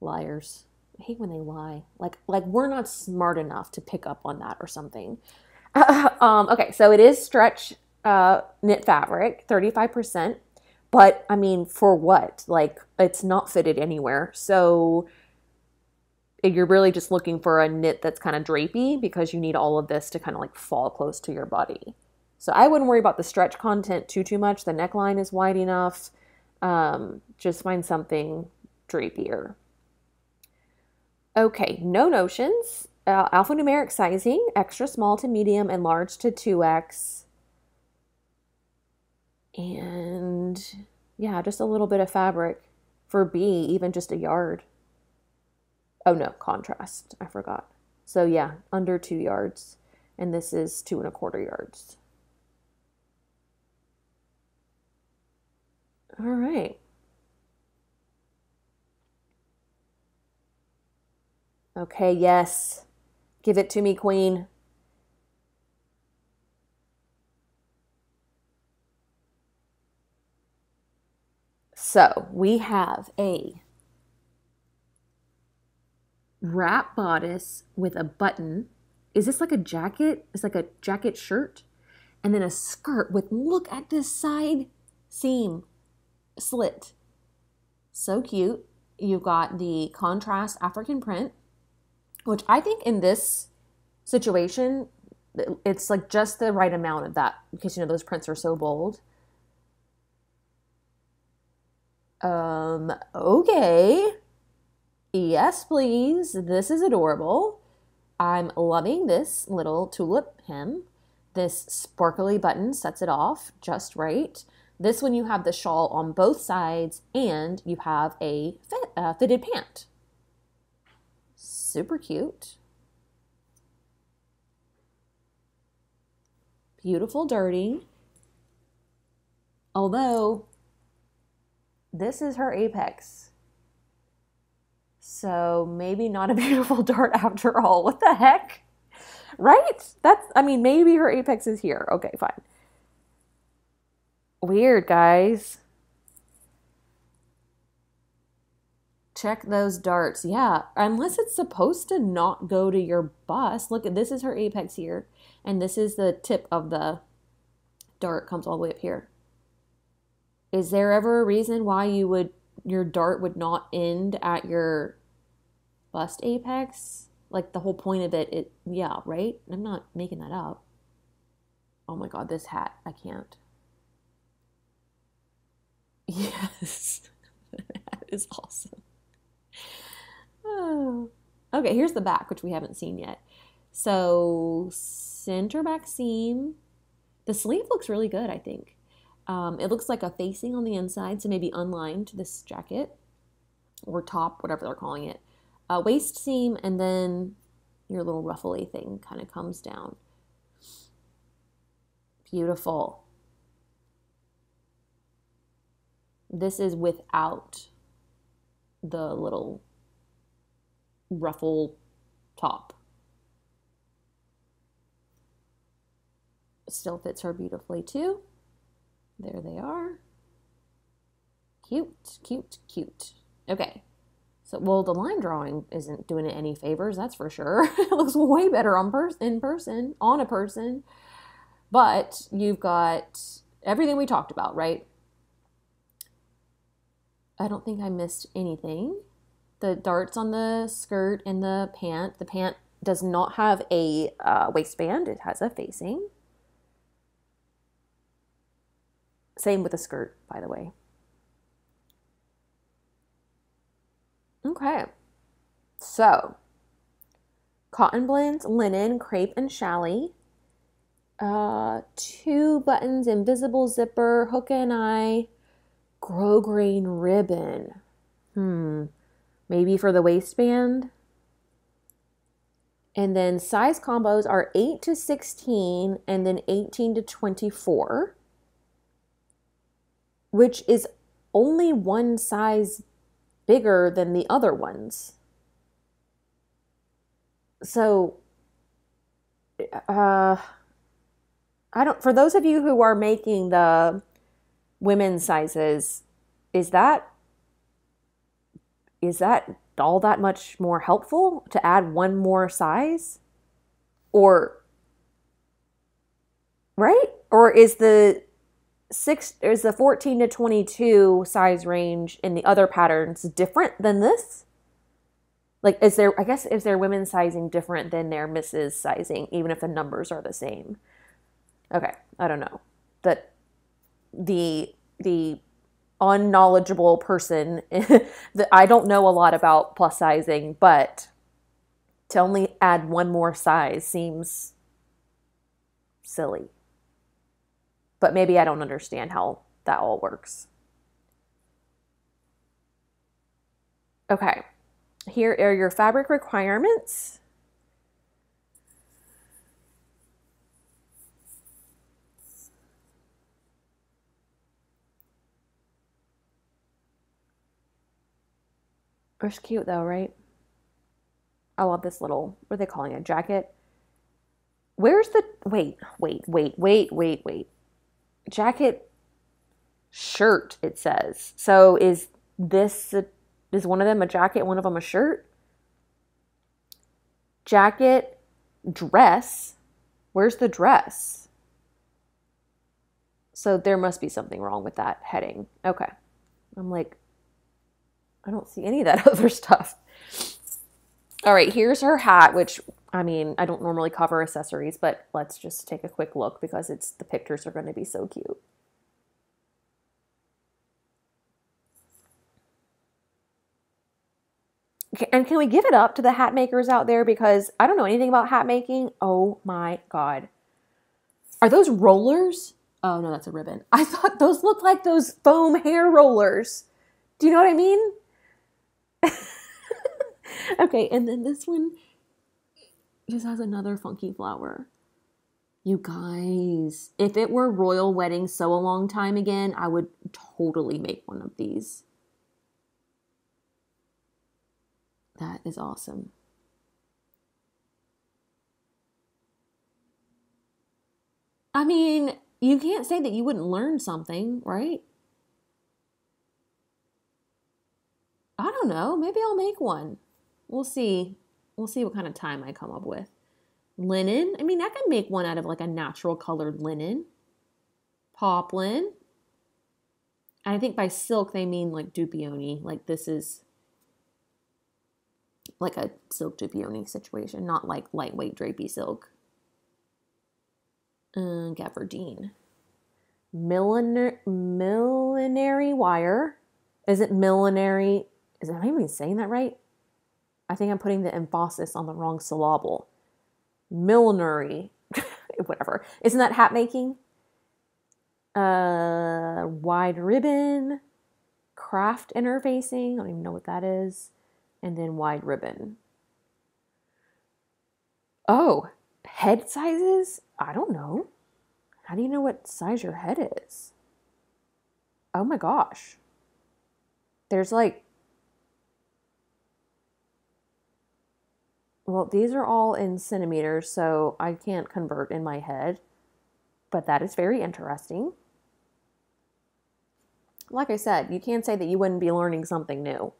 Liars. I hate when they lie. Like like we're not smart enough to pick up on that or something. (laughs) um, okay, so it is stretch uh, knit fabric, 35%. But I mean, for what? Like, it's not fitted anywhere. So you're really just looking for a knit that's kind of drapey because you need all of this to kind of like fall close to your body. So I wouldn't worry about the stretch content too too much. The neckline is wide enough. Um, just find something drapier. Okay, no notions. Uh, alphanumeric sizing, extra small to medium and large to 2x. And yeah, just a little bit of fabric for B, even just a yard. Oh no, contrast. I forgot. So yeah, under two yards. And this is two and a quarter yards. All right. Okay, yes. Give it to me, Queen. So we have a wrap bodice with a button. Is this like a jacket? It's like a jacket shirt. And then a skirt with, look at this side seam slit. So cute. You've got the contrast African print, which I think in this situation, it's like just the right amount of that because you know those prints are so bold. Um, okay. Yes, please. This is adorable. I'm loving this little tulip hem. This sparkly button sets it off just right. This one you have the shawl on both sides and you have a fit, uh, fitted pant. Super cute. Beautiful dirty. Although this is her apex. So maybe not a (laughs) beautiful dart after all. What the heck? Right? That's, I mean, maybe her apex is here. Okay, fine. Weird, guys. Check those darts. Yeah, unless it's supposed to not go to your bus. Look, this is her apex here, and this is the tip of the dart comes all the way up here. Is there ever a reason why you would your dart would not end at your bust apex? Like the whole point of it, it yeah, right? I'm not making that up. Oh my god, this hat, I can't. (laughs) Yes. that is awesome. Oh. (sighs) Okay, here's the back, which we haven't seen yet. So, center back seam. The sleeve looks really good, I think. Um, it looks like a facing on the inside, so maybe unlined to this jacket or top, whatever they're calling it. Waist seam, and then your little ruffly thing kind of comes down. Beautiful. This is without the little ruffle top. Still fits her beautifully too. There they are. Cute, cute, cute. Okay. So, well, the line drawing isn't doing it any favors, that's for sure. (laughs) it looks way better on pers- in person, on a person. But you've got everything we talked about, right? I don't think I missed anything. The darts on the skirt and the pant. The pant does not have a uh, waistband, it has a facing. Same with a skirt, by the way. Okay. So, cotton blends, linen, crepe, and challis. Uh, two buttons, invisible zipper, hook and eye, grosgrain ribbon. Hmm. Maybe for the waistband. And then size combos are 8 to 16 and then 18 to 24, which is only one size bigger than the other ones. So, uh, I don't, for those of you who are making the women's sizes, is that is that all that much more helpful to add one more size? Or right? Or is the six is the 14 to 22 size range in the other patterns different than this? Like is there I guess is there women's sizing different than their Misses' sizing even if the numbers are the same? Okay, I don't know. That the the unknowledgeable person (laughs) that I don't know a lot about plus sizing, but to only add one more size seems silly. But maybe I don't understand how that all works. Okay, here are your fabric requirements. It's cute though, right? I love this little, what are they calling it? Jacket? Where's the, wait, wait, wait, wait, wait, wait. Jacket shirt, it says. So is this, a, is one of them a jacket, one of them a shirt? Jacket, dress. Where's the dress? So there must be something wrong with that heading. Okay. I'm like, I don't see any of that (laughs) other stuff. All right, here's her hat, which I mean, I don't normally cover accessories, but let's just take a quick look because it's the pictures are going to be so cute. And can we give it up to the hat makers out there because I don't know anything about hat making. Oh my god. Are those rollers? Oh no, that's a ribbon. (laughs) I thought those looked like those foam hair rollers. Do you know what I mean? (laughs) okay, and then this one just has another funky flower. You guys, if it were royal wedding so a long time again, I would totally make one of these. That is awesome. I mean, you can't say that you wouldn't learn something, right? I don't know. Maybe I'll make one. We'll see. We'll see what kind of time I come up with. Linen. I mean, I can make one out of like a natural colored linen. Poplin. And I think by silk they mean like dupioni. Like this is like a silk dupioni situation, not like lightweight drapey silk. Uh, gabardine. Milliner, millinery wire. Is it millinery? Is am I even saying that right? I think I'm putting the emphasis on the wrong syllable. Millinery, (laughs) whatever. Isn't that hat making? Uh, wide ribbon, craft interfacing. I don't even know what that is. And then wide ribbon. Oh, head sizes? I don't know. How do you know what size your head is? Oh my gosh. There's like Well, these are all in centimeters, so I can't convert in my head, but that is very interesting. Like I said, you can't say that you wouldn't be learning something new.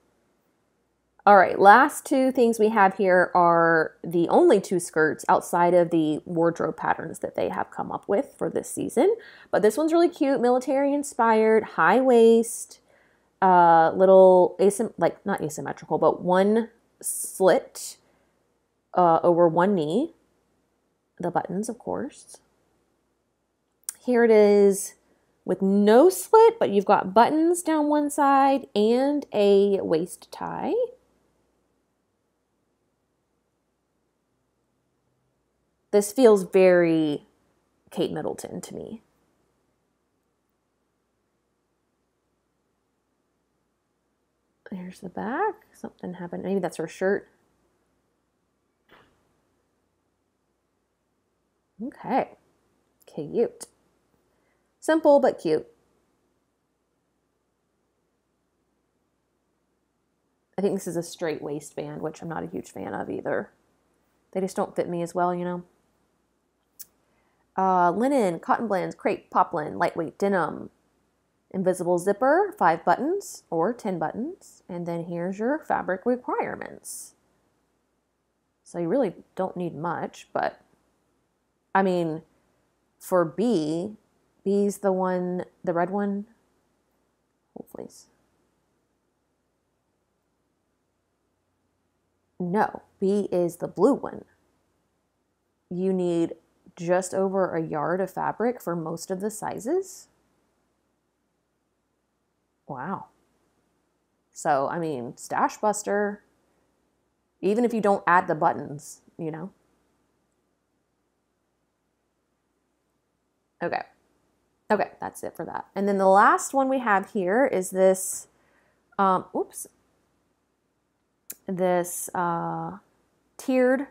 All right, last two things we have here are the only two skirts outside of the wardrobe patterns that they have come up with for this season. But this one's really cute, military inspired, high waist, uh, little asym like not asymmetrical, but one slit uh, over one knee. The buttons, of course. Here it is with no slit, but you've got buttons down one side and a waist tie. This feels very Kate Middleton to me. There's the back. Something happened. Maybe that's her shirt. Okay, cute. Simple but cute. I think this is a straight waistband, which I'm not a huge fan of either. They just don't fit me as well, you know. Uh, linen, cotton blends, crepe, poplin, lightweight denim, invisible zipper, five buttons or 10 buttons. And then here's your fabric requirements. So you really don't need much, but I mean, for B, B's the one, the red one. Hold please. No, B is the blue one. You need just over a yard of fabric for most of the sizes. Wow. So, I mean, Stash Buster, even if you don't add the buttons, you know? Okay. Okay, that's it for that. And then the last one we have here is this, um, oops, this uh, tiered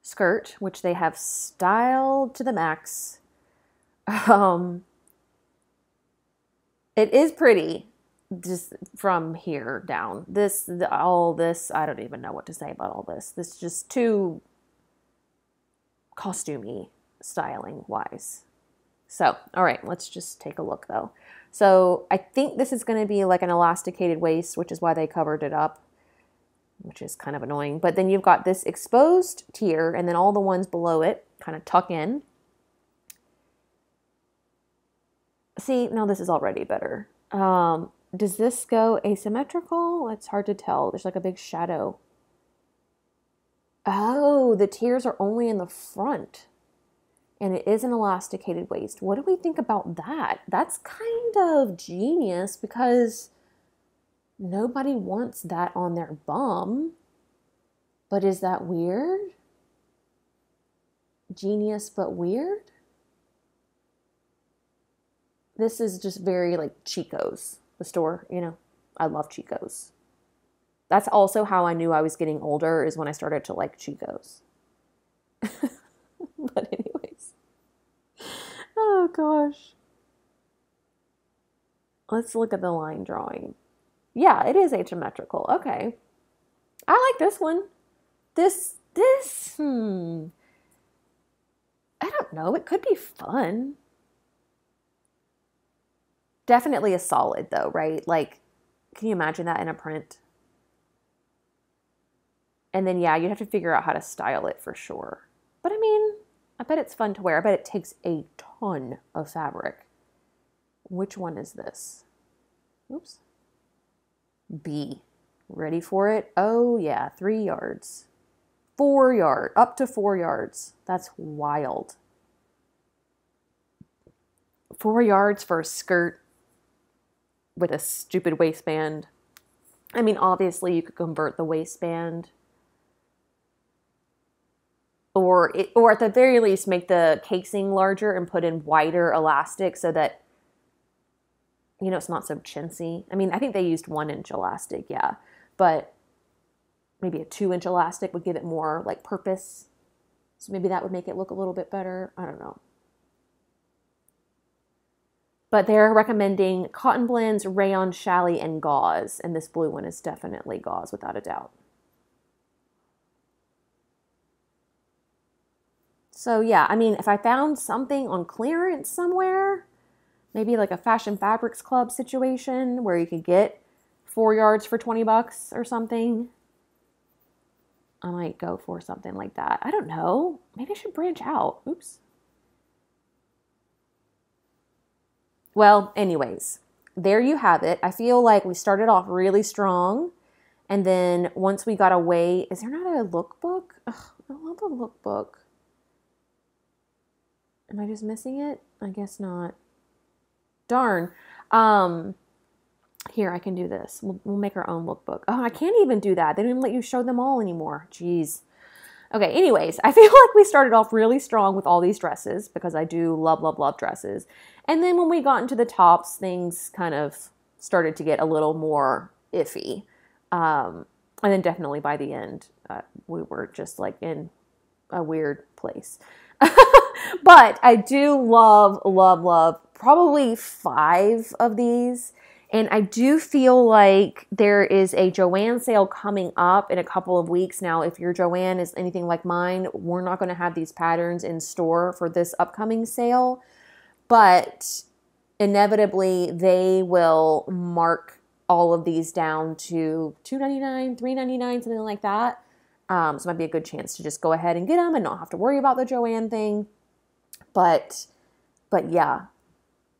skirt, which they have styled to the max. (laughs) Um, it is pretty just from here down. This, the, all this, I don't even know what to say about all this. This is just too costumey styling wise. So, all right, let's just take a look though. So I think this is going to be like an elasticated waist, which is why they covered it up, which is kind of annoying. But then you've got this exposed tier and then all the ones below it kind of tuck in. See, now this is already better. Um, does this go asymmetrical? It's hard to tell. There's like a big shadow. Oh, the tiers are only in the front and it is an elasticated waist. What do we think about that? That's kind of genius because nobody wants that on their bum. But is that weird? Genius but weird? This is just very like Chico's, the store, you know. I love Chico's. That's also how I knew I was getting older is when I started to like Chico's. (laughs) but. Oh gosh. Let's look at the line drawing. Yeah, it is asymmetrical. Okay. I like this one. This, this, hmm. I don't know. It could be fun. Definitely a solid though, right? Like, can you imagine that in a print? And then, yeah, you'd have to figure out how to style it for sure. I bet it's fun to wear. I bet it takes a ton of fabric. Which one is this? Oops. B. Ready for it? Oh, yeah, three yards. Four yard, up to four yards. That's wild. Four yards for a skirt with a stupid waistband. I mean, obviously, you could convert the waistband or it, or at the very least make the casing larger and put in wider elastic so that you know it's not so chintzy. I mean, I think they used one inch elastic, yeah, but maybe a two inch elastic would give it more like purpose. So maybe that would make it look a little bit better. I don't know. But they're recommending cotton blends, rayon, challis, and gauze. And this blue one is definitely gauze without a doubt. So yeah, I mean, if I found something on clearance somewhere, maybe like a Fashion Fabrics Club situation where you could get four yards for 20 bucks or something, I might go for something like that. I don't know. Maybe I should branch out. Oops. Well, anyways, there you have it. I feel like we started off really strong. And then once we got away, is there not a lookbook? Ugh, I love a lookbook. Am I just missing it? I guess not. Darn. Um, here, I can do this. We'll, we'll make our own lookbook. Oh, I can't even do that. They even let you show them all anymore. Jeez. Okay, anyways, (laughs) I feel like we started off really strong with all these dresses because I do love, love, love dresses. And then when we got into the tops, things kind of started to get a little more iffy. Um, and then definitely by the end, uh, we were just like in a weird place. (laughs) (laughs) but I do love, love, love probably five of these. And I do feel like there is a Joann sale coming up in a couple of weeks. Now, if your Joann is anything like mine, we're not going to have these patterns in store for this upcoming sale. But inevitably, they will mark all of these down to $2.99, $3.99, something like that. Um, so it might be a good chance to just go ahead and get them and not have to worry about the Joann thing. But but yeah,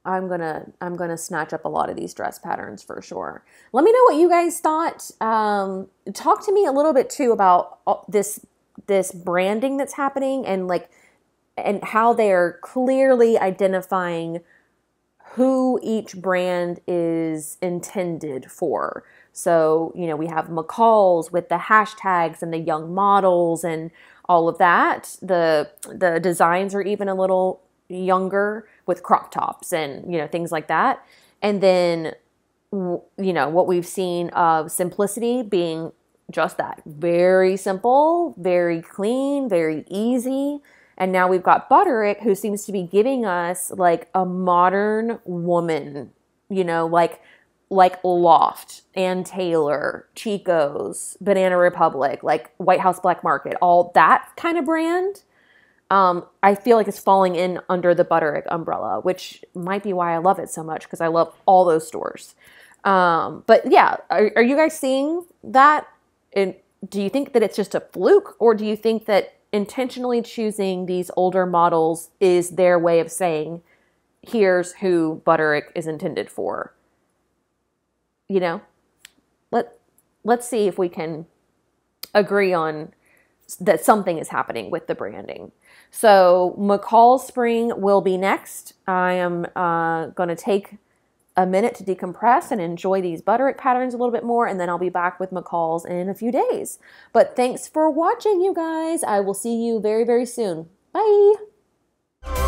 I'm gonna I'm gonna snatch up a lot of these dress patterns for sure. Let me know what you guys thought. Um, talk to me a little bit too about this this branding that's happening and like and how they're clearly identifying who each brand is intended for. So, you know, we have McCall's with the hashtags and the young models and all of that. The the designs are even a little younger with crop tops and, you know, things like that. And then you know, what we've seen of simplicity being just that. Very simple, very clean, very easy. And now we've got Butterick who seems to be giving us like a modern woman, you know, like like Loft, Ann Taylor, Chico's, Banana Republic, like White House Black Market, all that kind of brand. Um, I feel like it's falling in under the Butterick umbrella, which might be why I love it so much because I love all those stores. Um, but yeah, are, are you guys seeing that? And do you think that it's just a fluke, or do you think that intentionally choosing these older models is their way of saying, here's who Butterick is intended for? You know, let let's see if we can agree on that something is happening with the branding. So McCall Spring will be next. I am uh, going to take a minute to decompress and enjoy these Butterick patterns a little bit more, and then I'll be back with McCall's in a few days. But thanks for watching, you guys. I will see you very, very soon. Bye.